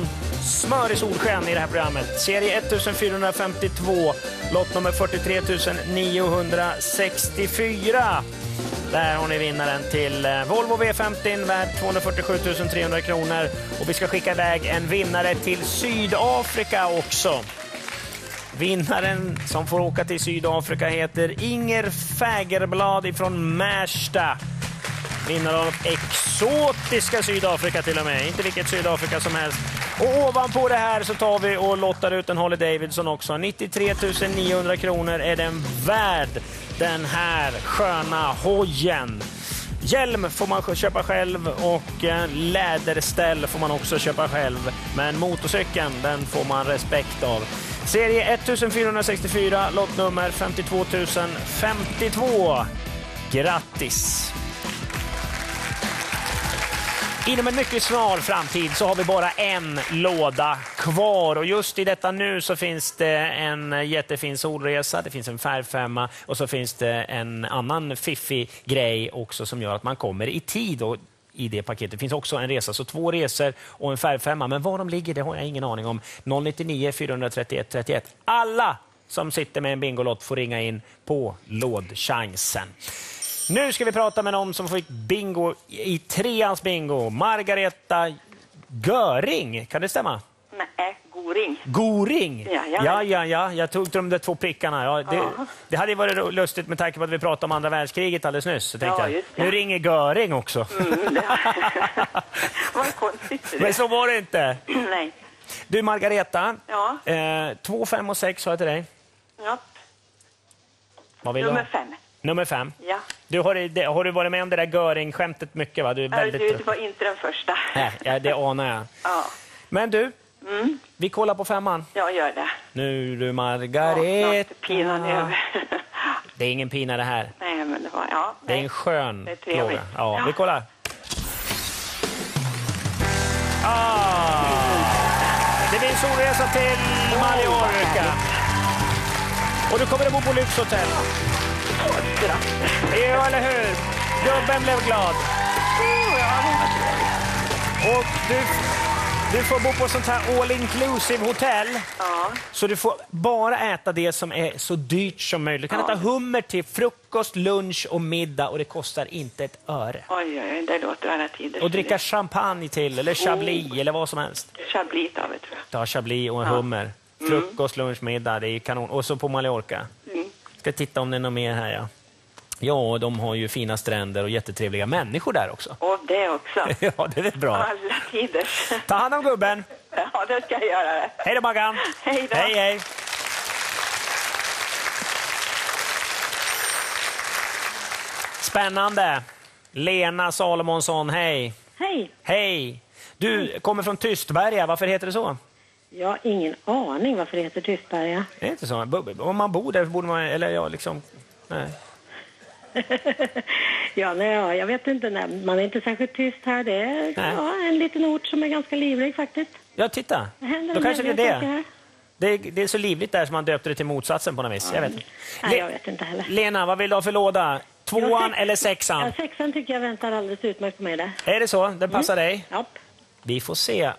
Speaker 2: smör i solsken i det här programmet. Serie 1452, lott nummer 43 964. Där har ni vinnaren till eh, Volvo V50 värd 247 300 kronor. Och vi ska skicka iväg en vinnare till Sydafrika också. Vinnaren som får åka till Sydafrika heter Inger Fägerblad ifrån Märsta. Vinnare av exotiska Sydafrika till och med, inte vilket Sydafrika som helst. Och ovanpå det här så tar vi och lottar ut en Holly Davidson också. 93 900 kronor är den värd, den här sköna hojen. Hjälm får man köpa själv och eh, läderställ får man också köpa själv. Men motorcykeln, den får man respekt av. Serie 1464, lottnummer 52 052. Grattis! Inom en mycket snar framtid så har vi bara en låda kvar och just i detta nu så finns det en jättefin solresa, det finns en färgfemma och så finns det en annan fiffig grej också som gör att man kommer i tid. Och i det paketet. Det finns också en resa, så två resor och en färgfemma. Men var de ligger det har jag ingen aning om. 099 431 31. Alla som sitter med en Bingolott får ringa in på lådchansen. Nu ska vi prata med någon som fick bingo i treans bingo. Margareta Göring, kan det stämma?
Speaker 19: Nej, Goring.
Speaker 2: Goring?
Speaker 19: Jajamän.
Speaker 2: Ja, ja, ja. Jag tog de där två prickarna. Ja, det,
Speaker 19: Ja.
Speaker 2: det hade varit lustigt med tanke på att vi pratade om andra världskriget alldeles nyss. Så tänkte
Speaker 19: Ja, just det.
Speaker 2: nu ringer Göring också.
Speaker 19: Vad konstigt.
Speaker 2: Men så var det inte.
Speaker 19: Nej.
Speaker 2: Du Margareta,
Speaker 19: Ja.
Speaker 2: eh, 2, 5 och 6 har jag till dig.
Speaker 19: Ja.
Speaker 2: Vad vill du
Speaker 19: Nummer
Speaker 2: ha?
Speaker 19: fem.
Speaker 2: Nummer fem.
Speaker 19: Ja.
Speaker 2: Du har, har du varit med om det där Göring-skämtet mycket? Va? Du är
Speaker 19: Ja,
Speaker 2: väldigt...
Speaker 19: Du, var inte den första.
Speaker 2: Nej, ja, det anar jag.
Speaker 19: Ja.
Speaker 2: Men du,
Speaker 19: Mm.
Speaker 2: vi kollar på femman.
Speaker 19: Jag gör det.
Speaker 2: Nu du
Speaker 19: Ja,
Speaker 2: Margareta.
Speaker 19: är pinan över.
Speaker 2: det är ingen pina det här.
Speaker 19: Nej, men det var... Ja.
Speaker 2: Det är en skön
Speaker 19: Det är trevligt.
Speaker 2: fråga. Ja,
Speaker 19: Ja.
Speaker 2: Vi kollar. Ah, det blir en solresa till Mallorca. Och du kommer att bo på lyxhotell. Ja, eller hur? Gubben blev glad. Och du, du får bo på sånt här all inclusive hotell. Så du får bara äta det som är så dyrt som möjligt. Du kan
Speaker 19: Ja.
Speaker 2: äta hummer till frukost, lunch och middag och det kostar inte ett öre.
Speaker 19: Oj, oj, oj, det låter alla tider.
Speaker 2: Och dricka champagne till, eller chablis, eller vad som helst.
Speaker 19: Chablis tar vi, tror jag.
Speaker 2: Ta chablis och en
Speaker 19: Ja.
Speaker 2: hummer. Frukost, lunch, middag, det är kanon. Och så på Mallorca. Ska titta om det är något mer här, ja. Ja, de har ju fina stränder och jättetrevliga människor där också.
Speaker 19: Och det också.
Speaker 2: ja, det är bra.
Speaker 19: Alla tiders.
Speaker 2: Ta hand om gubben.
Speaker 19: Ja, det ska jag göra. Det.
Speaker 2: Hej då, Maggan.
Speaker 19: Hej då.
Speaker 2: Hej, hej. Spännande. Lena Salomonsson, hej.
Speaker 20: Hej.
Speaker 2: Hej. Du kommer från Tystberga. Varför heter det så?
Speaker 20: Jag har ingen aning varför det heter Tystberga.
Speaker 2: Det är inte så. Om man bor där borde man... Eller ja, liksom... Nej.
Speaker 20: Ja, nej, ja, jag vet inte. Nej, man är inte särskilt tyst här. Det är ja, en liten ort som är ganska livlig faktiskt.
Speaker 2: Ja, titta. Då kanske det är det. Det är, det är så livligt där som man döpte det till motsatsen på något vis. Jag vet inte.
Speaker 20: Nej, jag vet inte heller.
Speaker 2: Lena, vad vill du ha för låda? Tvåan
Speaker 20: sex-
Speaker 2: eller sexan?
Speaker 20: Ja, sexan tycker jag väntar alldeles utmärkt på mig där.
Speaker 2: Är det så? Den passar dig?
Speaker 20: Ja.
Speaker 2: Vi får se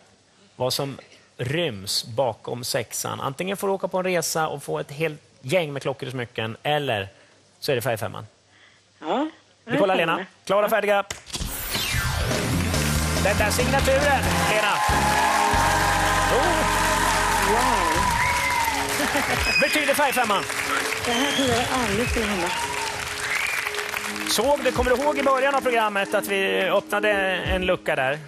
Speaker 2: vad som ryms bakom sexan. Antingen får du åka på en resa och få ett helt gäng med klockor och smycken, eller så är det färgfemman.
Speaker 20: Ja.
Speaker 2: Vi kollar Lena. Klara färdiga. Den där signaturen, Lena. Oh. Betyder färgfemman.
Speaker 20: Det här trodde jag aldrig skulle hända.
Speaker 2: Såg du, kommer du ihåg i början av programmet att vi öppnade en lucka där?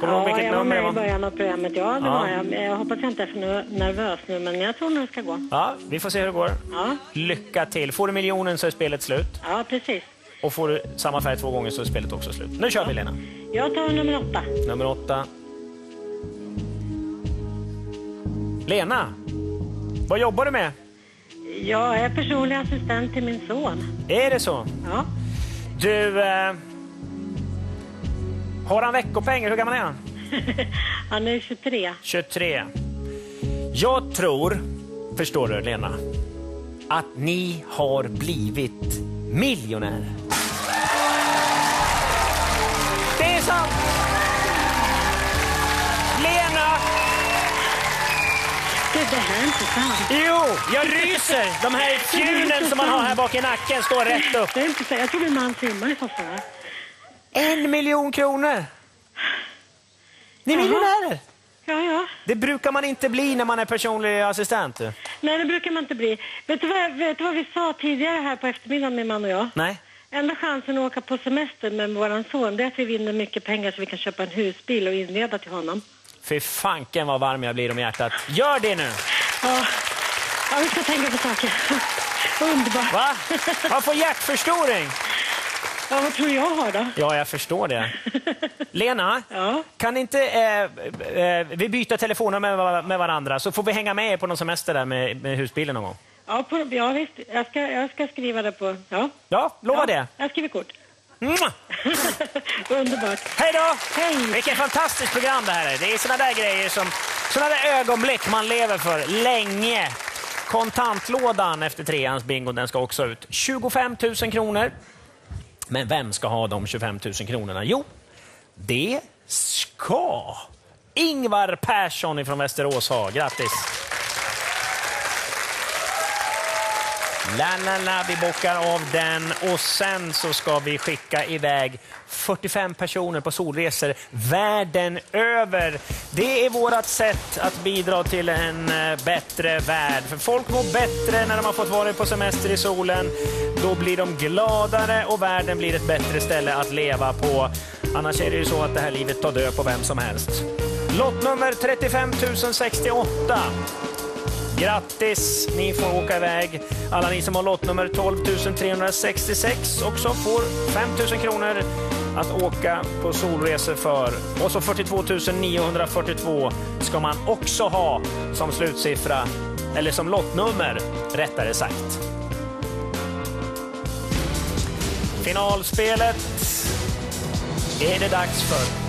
Speaker 2: Kommer
Speaker 20: Ja,
Speaker 2: vilket
Speaker 20: jag var med i början av programmet. Ja, det
Speaker 2: Ja.
Speaker 20: var jag. Jag hoppas jag inte är för nervös nu, men jag tror nog det ska gå.
Speaker 2: Ja, vi får se hur det går.
Speaker 20: Ja.
Speaker 2: Lycka till. Får du miljonen så är spelet slut.
Speaker 20: Ja, precis.
Speaker 2: Och får du samma färg två gånger så är spelet också slut. Nu kör vi Lena.
Speaker 20: Jag tar nummer åtta.
Speaker 2: Nummer åtta. Lena, vad jobbar du med?
Speaker 20: Jag är personlig assistent till min son.
Speaker 2: Är det så?
Speaker 20: Ja.
Speaker 2: Du, eh, har han veckopeng? Hur gammal är han?
Speaker 20: Han är 23.
Speaker 2: 23. Jag tror, förstår du Lena, att ni har blivit miljonärer. Det är sant! Lena!
Speaker 20: Det, det här är inte sant.
Speaker 2: Jo, jag ryser! De här fjulen som man har här bak i nacken står rätt upp.
Speaker 20: Det är inte sant. Jag trodde man simmar i soffan.
Speaker 2: En miljon kronor! Ni är
Speaker 20: Jaha.
Speaker 2: miljonärer!
Speaker 20: Ja, ja.
Speaker 2: Det brukar man inte bli när man är personlig assistent. du.
Speaker 20: Nej, det brukar man inte bli. Vet du, vad, vet du vad vi sa tidigare här på eftermiddagen, min man och jag?
Speaker 2: Nej?
Speaker 20: Enda chansen att åka på semester med våran son det är att vi vinner mycket pengar så vi kan köpa en husbil och inreda till honom.
Speaker 2: Fy fanken vad varm jag blir om hjärtat. Gör det nu!
Speaker 20: Ja, ja vi ska tänka på saker. Underbart.
Speaker 2: Va? Jag får hjärtförstoring!
Speaker 20: Ja, vad tror du jag har då?
Speaker 2: Ja, jag förstår det. Lena, kan inte eh, eh, vi byta telefonnummer med, med varandra så får vi hänga med er på någon semester där med, med husbilen någon gång?
Speaker 20: Ja, på, ja visst. Jag ska, jag ska skriva det på... Ja,
Speaker 2: Ja, lova
Speaker 20: ja,
Speaker 2: det.
Speaker 20: Jag skriver kort. Underbart.
Speaker 2: Hej då! Vilket fantastiskt program det här är. Det är såna där grejer som, såna där ögonblick man lever för länge. Kontantlådan efter treans bingo, den ska också ut. 25 000 kronor. Men vem ska ha de 25 000 kronorna? Jo, det ska Ingvar Persson från Västerås ha. Grattis! La, la, la, vi bockar av den och sen så ska vi skicka iväg 45 personer på solresor världen över. Det är vårt sätt att bidra till en eh, bättre värld. För folk mår bättre när de har fått vara på semester i solen. Då blir de gladare och världen blir ett bättre ställe att leva på. Annars är det ju så att det här livet tar död på vem som helst. Lottnummer 35 068. Grattis! Ni får åka iväg. Alla ni som har lottnummer 12 366 och som får 5 000 kronor att åka på solresor för. Och så 42 942 ska man också ha som slutsiffra, eller som lottnummer rättare sagt. Finalspelet är det dags för.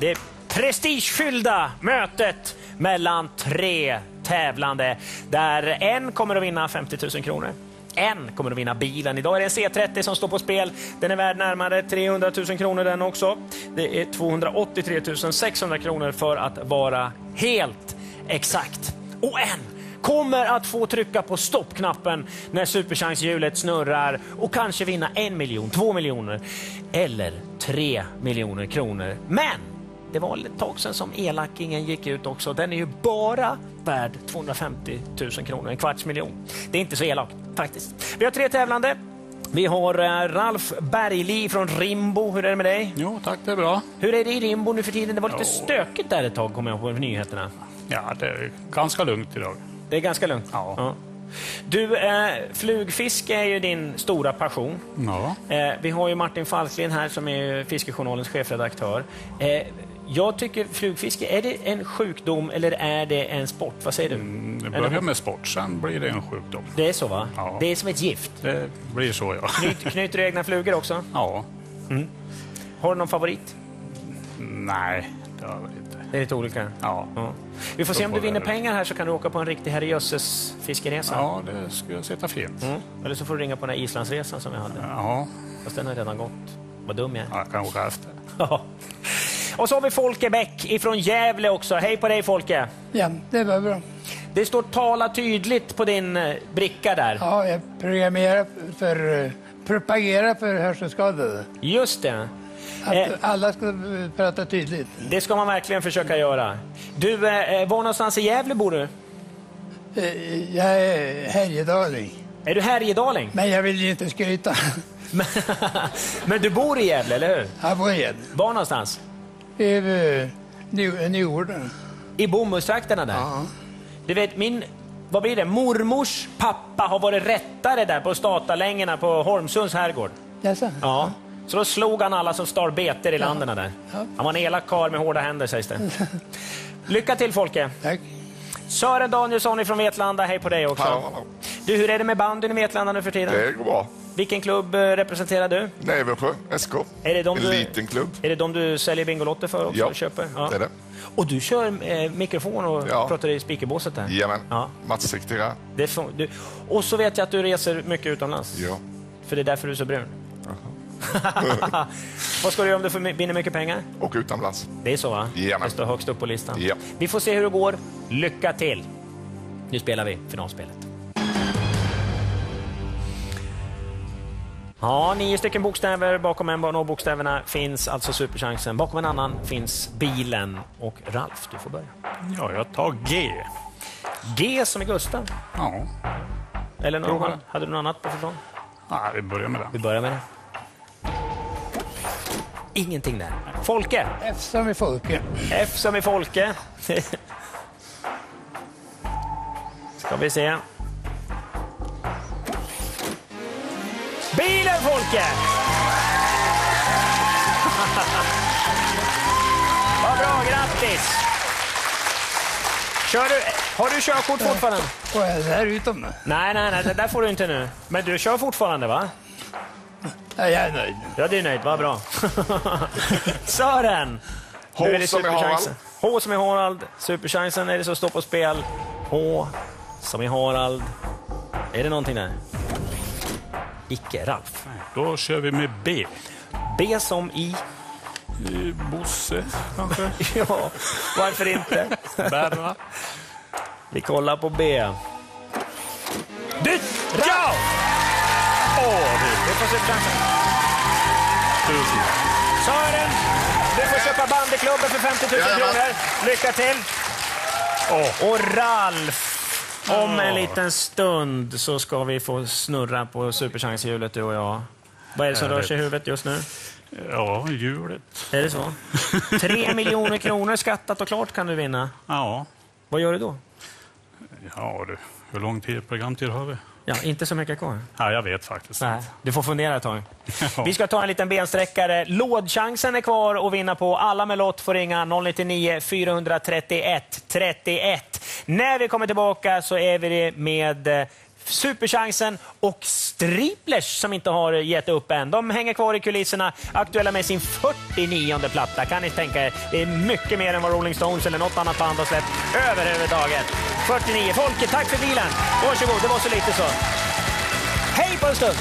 Speaker 2: Det prestigefyllda mötet mellan tre tävlande där en kommer att vinna 50 000 kronor. En kommer att vinna bilen. Idag är det en C30 som står på spel. Den är värd närmare 300 000 kronor den också. Det är 283 600 kronor för att vara helt exakt. Och en kommer att få trycka på stoppknappen när superchanshjulet snurrar och kanske vinna en miljon, två miljoner eller tre miljoner kronor. Men det var ett tag sedan som elakingen gick ut också. Den är ju bara värd 250 000 kronor, en kvarts miljon. Det är inte så elakt faktiskt. Vi har tre tävlande. Vi har eh, Ralf Bergli från Rimbo. Hur är det med dig?
Speaker 21: Jo, tack, det är bra.
Speaker 2: Hur är det i Rimbo nu för tiden? Det var lite
Speaker 21: Jo.
Speaker 2: stökigt där ett tag, kommer jag på nyheterna.
Speaker 21: Ja, det är ganska lugnt idag.
Speaker 2: Det är ganska lugnt?
Speaker 21: Ja.
Speaker 2: Du, eh, flugfiske är ju din stora passion.
Speaker 21: Ja.
Speaker 2: Eh, vi har ju Martin Falklin här som är Fiskejournalens chefredaktör. Eh, jag tycker flugfiske, är det en sjukdom eller är det en sport? Vad säger du?
Speaker 21: Det
Speaker 2: Är
Speaker 21: börjar med sport, sen blir det en sjukdom.
Speaker 2: Det är så va?
Speaker 21: Ja.
Speaker 2: Det är som ett gift.
Speaker 21: Det blir så, ja.
Speaker 2: Knyt, knyter du egna flugor också?
Speaker 21: Ja.
Speaker 2: Mm. Har du någon favorit?
Speaker 21: Nej, det har jag väl inte.
Speaker 2: Det är lite olika?
Speaker 21: Ja.
Speaker 2: Vi får se om du vinner
Speaker 21: det-
Speaker 2: pengar här så kan du åka på en riktig herrejösses fiskeresa.
Speaker 21: Ja, det skulle sitta fint.
Speaker 2: Mm. Eller så får du ringa på den här Islandsresan som vi hade.
Speaker 21: Ja.
Speaker 2: Fast den har redan gått. Vad dum jag är.
Speaker 21: Ja, jag kan åka efter.
Speaker 2: Och så har vi Folke Bäck ifrån Gävle också. Hej på dig Folke!
Speaker 22: Ja, det var bra.
Speaker 2: Det står tala tydligt på din eh, bricka där.
Speaker 22: Ja, jag programmerar för, eh, propagerar för hörselskadade.
Speaker 2: Just det.
Speaker 22: Att
Speaker 2: Eh.
Speaker 22: alla ska prata tydligt.
Speaker 2: Det ska man verkligen försöka göra. Du, eh, var någonstans i Gävle bor du?
Speaker 22: Eh, Jag är härjedaling.
Speaker 2: Är du härjedaling?
Speaker 22: Men jag vill ju inte skryta.
Speaker 2: Men du bor i Gävle, eller hur?
Speaker 22: Jag bor i Gävle.
Speaker 2: Var någonstans?
Speaker 22: I Ny- Norden.
Speaker 2: I bomullstrakterna där?
Speaker 22: Ja.
Speaker 2: Du vet, min... Vad blir det? Mormors pappa har varit rättare där på Statalängerna på Holmsunds herrgård.
Speaker 22: Jaså?
Speaker 2: Ja. Så då slog han alla som stal beter i
Speaker 22: Ja.
Speaker 2: landen där.
Speaker 22: Ja.
Speaker 2: Han var en elak karl med hårda händer sägs det. Lycka till Folke!
Speaker 22: Tack.
Speaker 2: Sören Danielsson från Vetlanda, hej på dig också.
Speaker 23: Hallå, hallå.
Speaker 2: Du, hur är det med bandyn i Vetlanda nu för tiden?
Speaker 23: Det går bra.
Speaker 2: Vilken klubb eh, representerar du?
Speaker 23: Näversjö SK.
Speaker 2: Är det de
Speaker 23: en
Speaker 2: du,
Speaker 23: liten klubb.
Speaker 2: Är det de du säljer Bingolotter för också?
Speaker 23: Ja,
Speaker 2: köper?
Speaker 23: det är det.
Speaker 2: Och du kör eh, mikrofon och
Speaker 23: Ja.
Speaker 2: pratar i speakerbåset där?
Speaker 23: Jajamän.
Speaker 2: Ja. Får, du, och så vet jag att du reser mycket utomlands.
Speaker 23: Ja.
Speaker 2: För det är därför du är så brun. Vad ska du göra om du vinner mycket pengar?
Speaker 23: Och utomlands.
Speaker 2: Det är så va?
Speaker 23: Jajamän.
Speaker 2: Det står högst upp på listan.
Speaker 23: Ja.
Speaker 2: Vi får se hur det går. Lycka till! Nu spelar vi finalspelet. Ja, nio stycken bokstäver. Bakom en av bokstäverna finns alltså superchansen. Bakom en annan finns bilen. Och Ralf, du får börja.
Speaker 21: Ja, jag tar G.
Speaker 2: G som i Gustav.
Speaker 21: Ja.
Speaker 2: Eller någon annan? Hade du något annat på förstånd?
Speaker 21: ja, vi börjar med
Speaker 2: Vi
Speaker 21: den.
Speaker 2: börjar med det. Ingenting där. Folke.
Speaker 22: F som i Folke.
Speaker 2: F som i Folke. Ska vi se. Bilen Folke! Vad bra, grattis! Kör du, har du körkort fortfarande?
Speaker 22: Får jag det här utom?
Speaker 2: Nej, nej, nej, det där får du inte nu. Men du kör fortfarande va?
Speaker 22: Ja, jag är nöjd.
Speaker 2: Ja, du är nöjd. Vad bra. Sören!
Speaker 23: H
Speaker 2: Nu
Speaker 23: som i
Speaker 2: superchansen. H som i Harald. Superchansen är det som står på spel. H som i Harald. Är det någonting där? Icke, Ralf.
Speaker 21: Då kör vi med B.
Speaker 2: B som i?
Speaker 21: Bosse, kanske?
Speaker 2: ja, varför inte?
Speaker 21: Berra.
Speaker 2: Vi kollar på B. Du!
Speaker 21: Ja! Åh,
Speaker 2: Det får superchansen.
Speaker 21: tusen.
Speaker 2: Sören, du får köpa bandyklubben för 50 000 kronor. Lycka till! Och Ralf, om en liten stund så ska vi få snurra på superchanshjulet du och jag. Vad är det som rör sig i huvudet just nu?
Speaker 21: Ja, hjulet.
Speaker 2: Är det så? Tre miljoner kronor skattat och klart kan du vinna.
Speaker 21: Ja.
Speaker 2: Vad gör du då?
Speaker 21: Ja du, hur lång tid programtid har vi?
Speaker 2: Ja, inte så mycket kvar.
Speaker 21: Ja, jag vet faktiskt
Speaker 2: Nej, du får fundera ett tag. Vi ska ta en liten bensträckare. Lådchansen är kvar att vinna på. Alla med lott får ringa 099 431 31. När vi kommer tillbaka så är vi med eh, Superchansen och Striplers som inte har gett upp än. De hänger kvar i kulisserna, aktuella med sin 49 platta. Kan ni tänka er? Det är mycket mer än vad Rolling Stones eller något annat band har släppt överhuvudtaget. 49. Folke, tack för bilen. Varsågod, det var så lite så. Hej på en stund!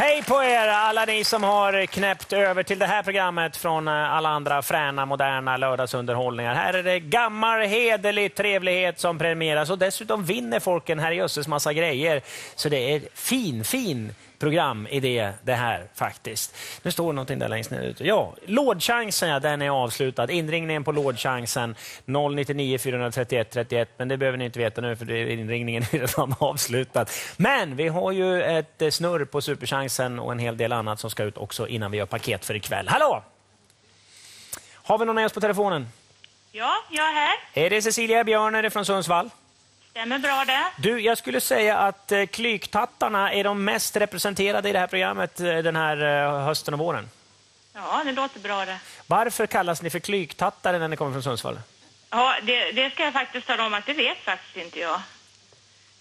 Speaker 2: Hej på er alla ni som har knäppt över till det här programmet från eh, alla andra fräna, moderna lördagsunderhållningar. Här är det gammal, hederlig trevlighet som premieras och dessutom vinner folk en herrejösses massa grejer. Så det är fin, fin programidé det här faktiskt. Nu står någonting där längst ner ute. Ja, lådchansen, den är avslutad. Inringningen på lådchansen 099 431 31, men det behöver ni inte veta nu för inringningen är redan avslutad. Men vi har ju ett eh, snurr på superchansen och en hel del annat som ska ut också innan vi gör paket för ikväll. Hallå! Har vi någon med oss på telefonen?
Speaker 8: Ja, jag är här.
Speaker 2: Är det Cecilia Björner från Sundsvall?
Speaker 8: Stämmer bra det.
Speaker 2: Du, jag skulle säga att eh, klyktattarna är de mest representerade i det här programmet eh, den här eh, hösten och våren.
Speaker 8: Ja, det låter bra det.
Speaker 2: Varför kallas ni för klyktattare när ni kommer från Sundsvall?
Speaker 8: Ja, det, det ska jag faktiskt tala om att det vet faktiskt inte jag.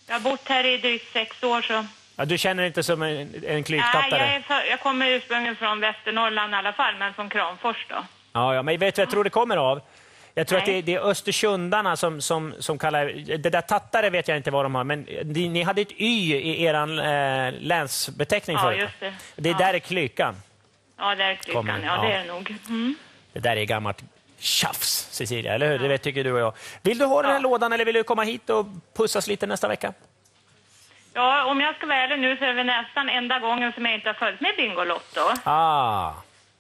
Speaker 8: Jag har bott här i drygt sex år så...
Speaker 2: Ja, du känner inte som en, en
Speaker 8: Nej, jag,
Speaker 2: klyktattare?
Speaker 8: är för, jag kommer ursprungligen från Västernorrland i alla fall, men från Kramfors då.
Speaker 2: Ja, ja, men vet du vad jag tror det kommer av? Jag tror
Speaker 8: Nej.
Speaker 2: att det, det är Östersundarna som, som, som kallar... Det där tattare vet jag inte vad de har, men ni, ni hade ett Y i er eh, länsbeteckning
Speaker 8: Ja,
Speaker 2: förut.
Speaker 8: just det.
Speaker 2: Det där är klykan.
Speaker 8: Ja, där är
Speaker 2: Kommer,
Speaker 8: klykan. Ja, det
Speaker 2: ja.
Speaker 8: är det nog. Mm.
Speaker 2: Det där är gammalt tjafs, Cecilia, eller hur? Det vet, tycker du och jag. Vill du ha den här lådan eller vill du komma hit och pussas lite nästa vecka?
Speaker 8: Ja, om jag ska vara ärlig nu så är det nästan enda gången som jag inte har följt med Bingolotto.
Speaker 2: Ah.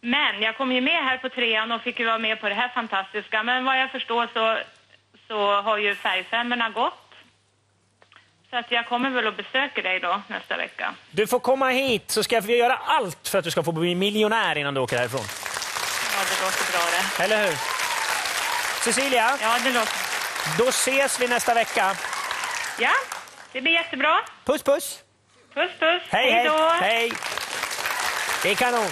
Speaker 8: Men jag kom ju med här på trean och fick ju vara med på det här fantastiska. Men vad jag förstår så, så har ju färgfemmorna gått. Så att jag kommer väl att besöka dig då nästa vecka.
Speaker 2: Du får komma hit så ska vi göra allt för att du ska få bli miljonär innan du åker härifrån.
Speaker 8: Ja, det låter bra det.
Speaker 2: Eller hur? Cecilia?
Speaker 8: Ja, det låter...
Speaker 2: Då ses vi nästa vecka.
Speaker 8: Ja, det blir jättebra.
Speaker 2: Puss, puss!
Speaker 8: Puss, puss.
Speaker 2: Hej, hej!
Speaker 8: då.
Speaker 2: Hej! Det är kanon.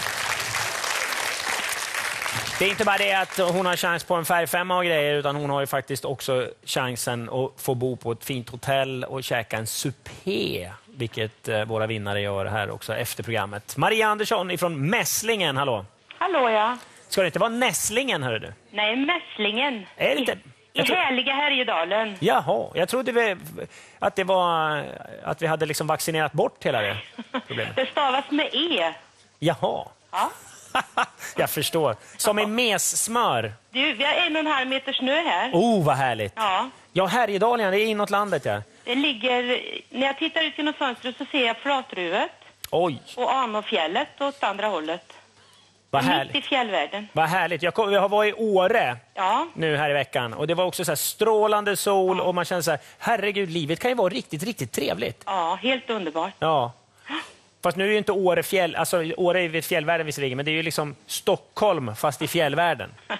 Speaker 2: Det är inte bara det att hon har chans på en färgfemma och grejer, utan hon har ju faktiskt också chansen att få bo på ett fint hotell och käka en supé, vilket eh, våra vinnare gör här också efter programmet. Maria Andersson ifrån Mässlingen, hallå!
Speaker 24: Hallå ja.
Speaker 2: Ska det inte vara Nässlingen, hörru du?
Speaker 24: Nej, Mässlingen.
Speaker 2: Är det inte?
Speaker 24: I
Speaker 2: tror-
Speaker 24: härliga Härjedalen.
Speaker 2: Jaha, jag trodde vi, att det var att vi hade liksom vaccinerat bort hela det problemet.
Speaker 24: Det stavas med E.
Speaker 2: Jaha,
Speaker 24: Ja.
Speaker 2: jag förstår. Som i messmör.
Speaker 24: Du, vi har en och en halv meter snö här.
Speaker 2: Oh, vad härligt.
Speaker 24: Ja.
Speaker 2: Ja, Härjedalen, det är inåt landet ja.
Speaker 24: Det ligger... När jag tittar ut genom fönstret så ser jag Flatruvet
Speaker 2: Oj,
Speaker 24: och Anåfjället åt andra hållet.
Speaker 2: vad
Speaker 24: Mitt i
Speaker 2: härligt.
Speaker 24: fjällvärlden.
Speaker 2: Vad härligt. Jag, kom, jag har varit i Åre
Speaker 24: Ja.
Speaker 2: nu här i veckan och det var också så här strålande sol och man känner så här, herregud, livet kan ju vara riktigt, riktigt trevligt.
Speaker 24: Ja, helt underbart.
Speaker 2: Ja. Fast nu är ju inte Åre fjäll, alltså Åre är vid fjällvärlden visserligen, men det är ju liksom Stockholm fast i fjällvärlden.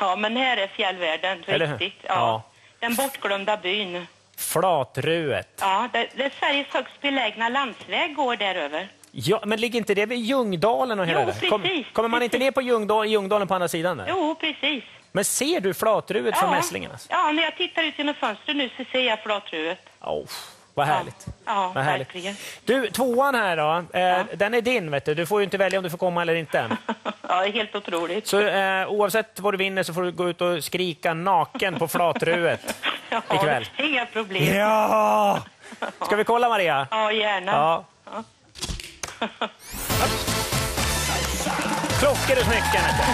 Speaker 24: Ja, men här är fjällvärlden
Speaker 2: Eller hur?
Speaker 24: riktigt.
Speaker 2: Ja.
Speaker 24: Den bortglömda byn.
Speaker 2: Flatruet.
Speaker 24: Ja, det, det är Sveriges högst belägna landsväg går där över.
Speaker 2: Ja, men ligger inte det vid Ljungdalen och hela
Speaker 24: Jo,
Speaker 2: det? Kom,
Speaker 24: precis,
Speaker 2: kommer man inte ner på Ljungdal, Ljungdalen på andra sidan där?
Speaker 24: Jo, precis.
Speaker 2: Men ser du Flatruet från Mässlingen? Alltså?
Speaker 24: ja, när jag tittar ut genom fönstret nu så ser jag flatruet.
Speaker 2: Oh, vad härligt.
Speaker 24: Ja,
Speaker 2: Vad härligt.
Speaker 24: verkligen.
Speaker 2: Du, tvåan här då. Eh, Den är din, vet du. Du får ju inte välja om du får komma eller inte.
Speaker 24: Ja, det är helt otroligt.
Speaker 2: Så eh, oavsett vad du vinner så får du gå ut och skrika naken på Flatruet ikväll.
Speaker 24: Ja, inga problem.
Speaker 2: Ja! Ska vi kolla, Maria?
Speaker 24: Ja, gärna.
Speaker 2: Ja. Klockor och smycken. vet du.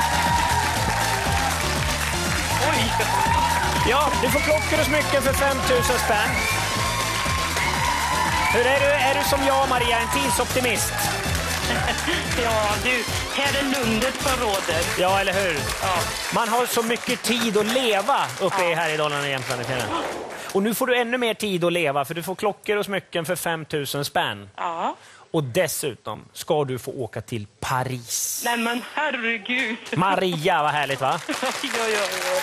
Speaker 2: Ja, du får klockor och smycken för 5 000 spänn. Hur är du? Är du som jag, Maria, en tidsoptimist?
Speaker 24: ja, du, här är lugnet som råder.
Speaker 2: Ja, eller hur? Man har så mycket tid att leva uppe i Härjedalen Jämtland. i fjällen. Och nu får du ännu mer tid att leva, för du får klockor och smycken för 5 000 spänn.
Speaker 24: Ja.
Speaker 2: Och dessutom ska du få åka till Paris.
Speaker 24: Nej, men herregud.
Speaker 2: Maria, vad härligt va?
Speaker 24: ja, ja, ja.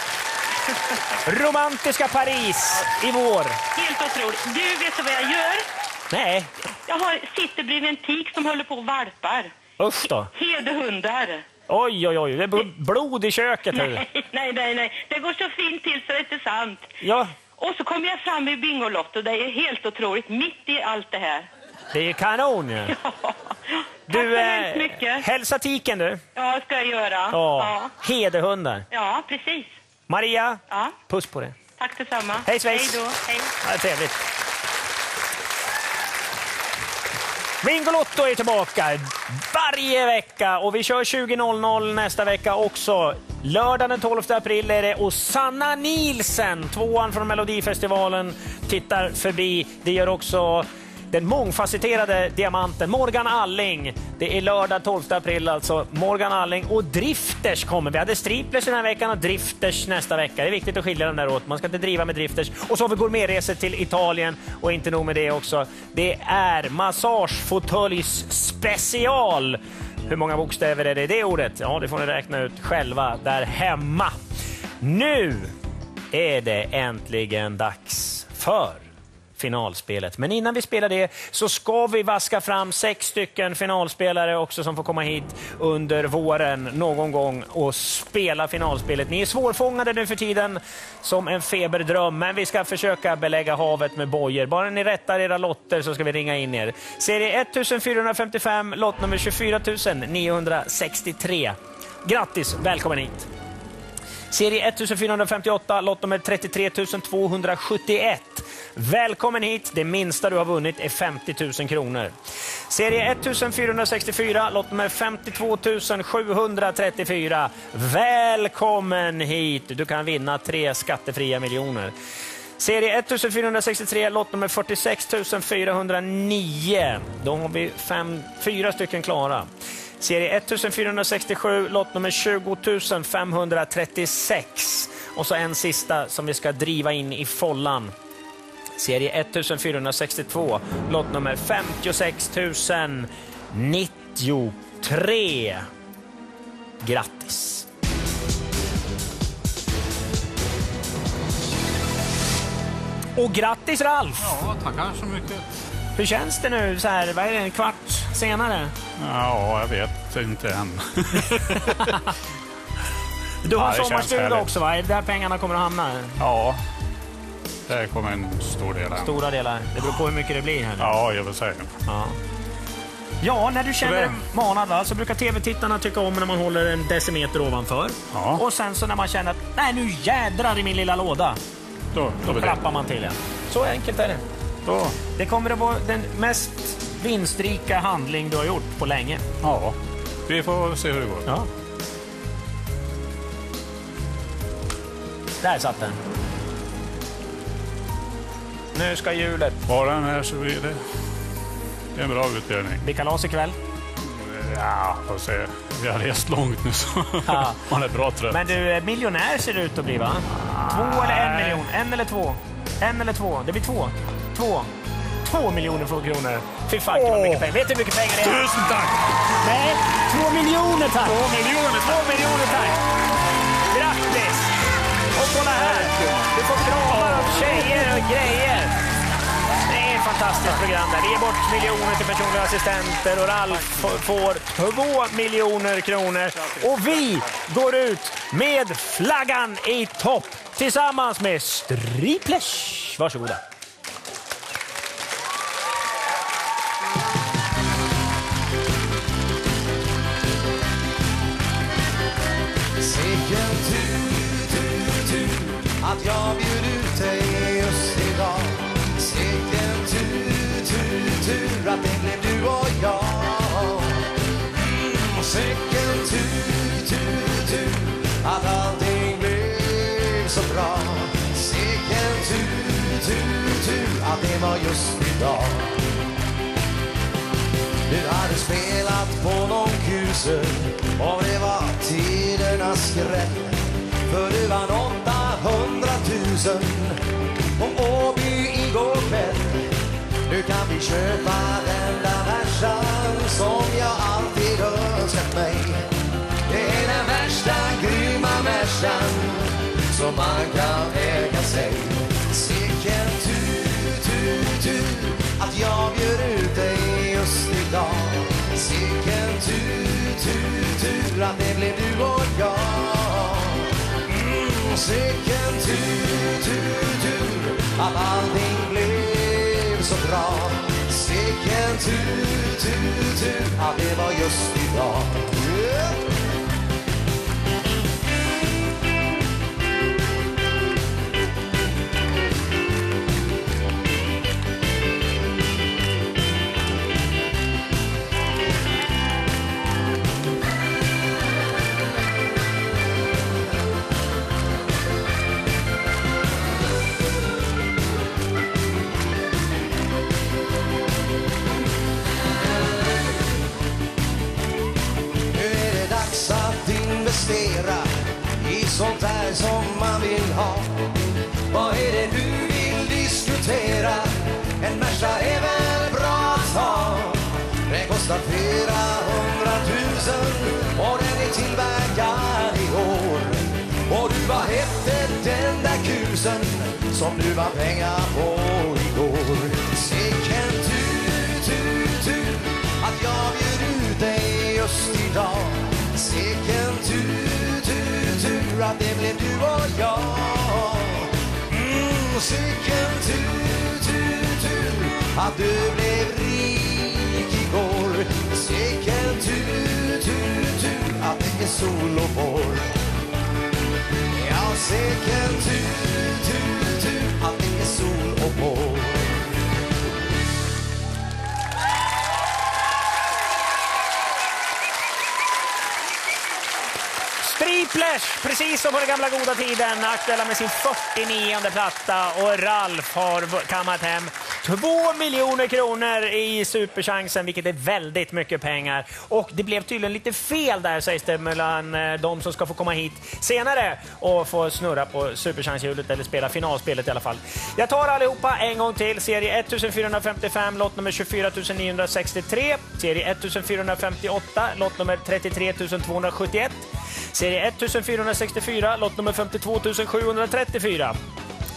Speaker 2: Romantiska Paris i vår.
Speaker 24: Helt otroligt. Du, vet du vad jag gör?
Speaker 2: Nej,
Speaker 24: Jag har, sitter bredvid en tik som håller på och valpar.
Speaker 2: usch då.
Speaker 24: Herdehundar.
Speaker 2: Oj, oj, oj. Det är bl- blod i köket.
Speaker 24: Nej, nej, nej, nej. Det går så fint till så det är inte sant.
Speaker 2: Ja,
Speaker 24: Och så kommer jag fram i Bingolotto. Det är helt otroligt. Mitt i allt det här.
Speaker 2: det är kanon ju. Du,
Speaker 24: så hemskt mycket.
Speaker 2: hälsa tiken du.
Speaker 24: Ja, ska jag göra.
Speaker 2: Ja.
Speaker 24: Ja,
Speaker 2: Hederhundar.
Speaker 24: ja precis.
Speaker 2: Maria,
Speaker 24: Ja.
Speaker 2: puss på dig.
Speaker 24: Tack detsamma.
Speaker 2: Hej, Schweiz.
Speaker 24: Hej då. Hej.
Speaker 2: Ja, trevligt. Bingolotto är tillbaka varje vecka och vi kör 20.00 nästa vecka också. Lördag den 12 april är det och Sanna Nielsen, tvåan från Melodifestivalen, tittar förbi. Det gör också den mångfacetterade diamanten Morgan Alling. Det är lördag 12 april alltså. Morgan Alling och Drifters kommer. Vi hade striplers den här veckan och Drifters nästa vecka. Det är viktigt att skilja dem där åt. Man ska inte driva med Drifters. Och så har vi gourmetresor till Italien och inte nog med det också. Det är massagefåtöljs special. Hur många bokstäver är det i det ordet? Ja, det får ni räkna ut själva där hemma. Nu är det äntligen dags för finalspelet. Men innan vi spelar det så ska vi vaska fram sex stycken finalspelare också som får komma hit under våren någon gång och spela finalspelet. Ni är svårfångade nu för tiden som en feberdröm, men vi ska försöka belägga havet med bojor. Bara ni rättar era lotter så ska vi ringa in er. Serie 1455, lott nummer 24 963. Grattis, välkommen hit! Serie 1458, lott nummer 33 271. Välkommen hit! Det minsta du har vunnit är 50 000 kronor. Serie 1464, lott nummer 52 734. Välkommen hit! Du kan vinna tre skattefria miljoner. Serie 1463, lott nummer 46 409. Då har vi fem, fyra stycken klara. Serie 1467, lott nummer 20 536. Och så en sista som vi ska driva in i follan. Serie 1462, lott nummer 56 093. Grattis! Och grattis Ralf!
Speaker 21: Ja, tackar så mycket.
Speaker 2: Hur känns det nu så här, vad är det, en kvart senare?
Speaker 21: Ja, jag vet inte än.
Speaker 2: Du har
Speaker 21: Ja,
Speaker 2: sommarstuga också va? Är det där pengarna kommer att hamna?
Speaker 21: Ja, det kommer en stor del än.
Speaker 2: Stora delar. Det beror på hur mycket det blir här nu.
Speaker 21: Ja, jag vill säga.
Speaker 2: Ja. Ja, när du känner dig manad va, så brukar tv-tittarna tycka om när man håller en decimeter ovanför. Och sen så när man känner att nej nu jädrar i min lilla låda.
Speaker 21: Då,
Speaker 2: Då
Speaker 21: då
Speaker 2: klappar man till igen. Så enkelt är det.
Speaker 21: Då.
Speaker 2: Det kommer att vara den mest vinstrika handling du har gjort på länge.
Speaker 21: Ja, vi får se hur det går.
Speaker 2: Ja. Där satt den. Nu ska hjulet.
Speaker 21: Bara den här så blir det, det är en bra utdelning.
Speaker 2: Blir kalas ikväll?
Speaker 21: Ja, får se. Vi har rest långt nu så
Speaker 2: Ja.
Speaker 21: man är bra trött.
Speaker 2: Men du, eh, miljonär ser det ut att bli va? Två eller en miljon? En eller två? En eller två? Det blir två. Två. Två miljoner kronor. Fy fan vad mycket pengar. Vet du hur mycket pengar det är?
Speaker 21: Tusen tack!
Speaker 2: Nej, två miljoner tack!
Speaker 21: Två miljoner
Speaker 2: Två miljoner tack! Grattis! Och kolla här! Du får av tjejer och grejer. Det är ett fantastiskt program där. ger bort miljoner till personliga assistenter och Ralf får två miljoner kronor. Och vi går ut med flaggan i topp tillsammans med Striplers. Varsågoda.
Speaker 6: Sicken tur, tur, tur att jag att det var just idag. Du hade spelat på någon kuse och det var tidernas skräll. För du vann 800 000 på Åby igår kväll. Nu kan vi köpa den där Mercan som jag alltid önskat mig. Det är den värsta grymma Mercan som man kan äga sig tur, tur att jag bjöd ut dig just idag. Sicken tur, tur, tur att det blev du och jag. Mm, Sicken tur, tur, tur att allting blev så bra. Sicken tur, tur, tur att det var just idag. Investera i sånt där som man vill ha. Vad är det du vill diskutera? En Merca är väl bra att ha. Den kostar flera hundratusen och den är tillverkad i år. Och du, vad hette den där kusen som du vann pengar på igår? Sicken tur, tur, tur att jag bjöd ut dig just idag Sicken tur, tur, tur att det blev du och jag. Mm, Sicken tur, tur, tur att du blev rik igår. Sicken tur, tur, tur att det är sol och vår. Ja, sicken tur, tur, tur att det är sol och vår.
Speaker 2: Striplers, precis som på den gamla goda tiden, aktuella med sin 49 platta. Och Ralf har kammat hem. 2 miljoner kronor i Superchansen, vilket är väldigt mycket pengar. Och det blev tydligen lite fel där sägs det mellan eh, de som ska få komma hit senare och få snurra på Superchanshjulet eller spela finalspelet i alla fall. Jag tar allihopa en gång till. Serie 1455, lott nummer 24 963. Serie 1458, lott nummer 33 271. Serie 1464, lott nummer 52 734.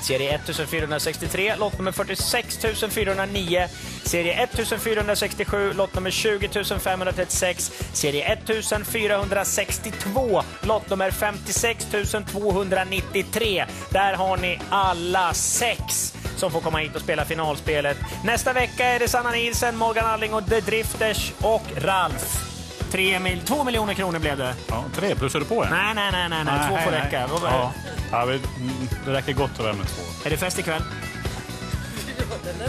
Speaker 2: Serie 1463, lott nummer 46 409. Serie 1467, lott nummer 20 536. Serie 1462, lott nummer 56 293. Där har ni alla sex som får komma hit och spela finalspelet. Nästa vecka är det Sanna Nielsen, Morgan Alling och The Drifters och Ralf. Tre mil, två miljoner kronor blev det.
Speaker 21: Ja, tre plus är du på en?
Speaker 2: Nej, nej, nej, nej, nej. två får räcka.
Speaker 21: Ja. Ja, det räcker gott tyvärr med två.
Speaker 2: Är det fest ikväll?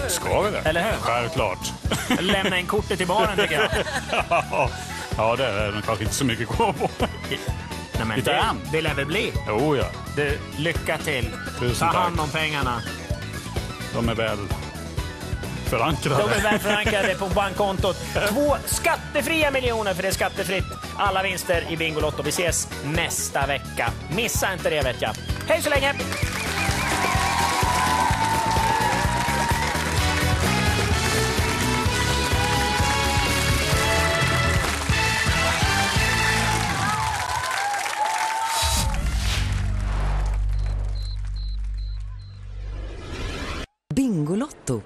Speaker 21: Ska vi det?
Speaker 2: Eller hur?
Speaker 21: Självklart.
Speaker 2: Lämna in kortet till baren tycker jag.
Speaker 21: ja, det är kanske inte så mycket kvar på.
Speaker 2: Nej, men det, det lär väl bli.
Speaker 21: Jo, ja.
Speaker 2: Du, lycka till.
Speaker 21: Tusen
Speaker 2: Ta hand om pengarna.
Speaker 21: De är väl förankrade.
Speaker 2: De är väl förankrade på bankkontot. Två skattefria miljoner, för det är skattefritt. Alla vinster i Bingolotto. Vi ses nästa vecka. Missa inte det vet jag. Hej så länge!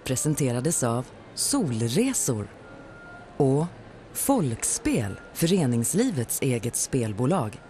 Speaker 1: Presenterades av Solresor och Folkspel, föreningslivets eget spelbolag.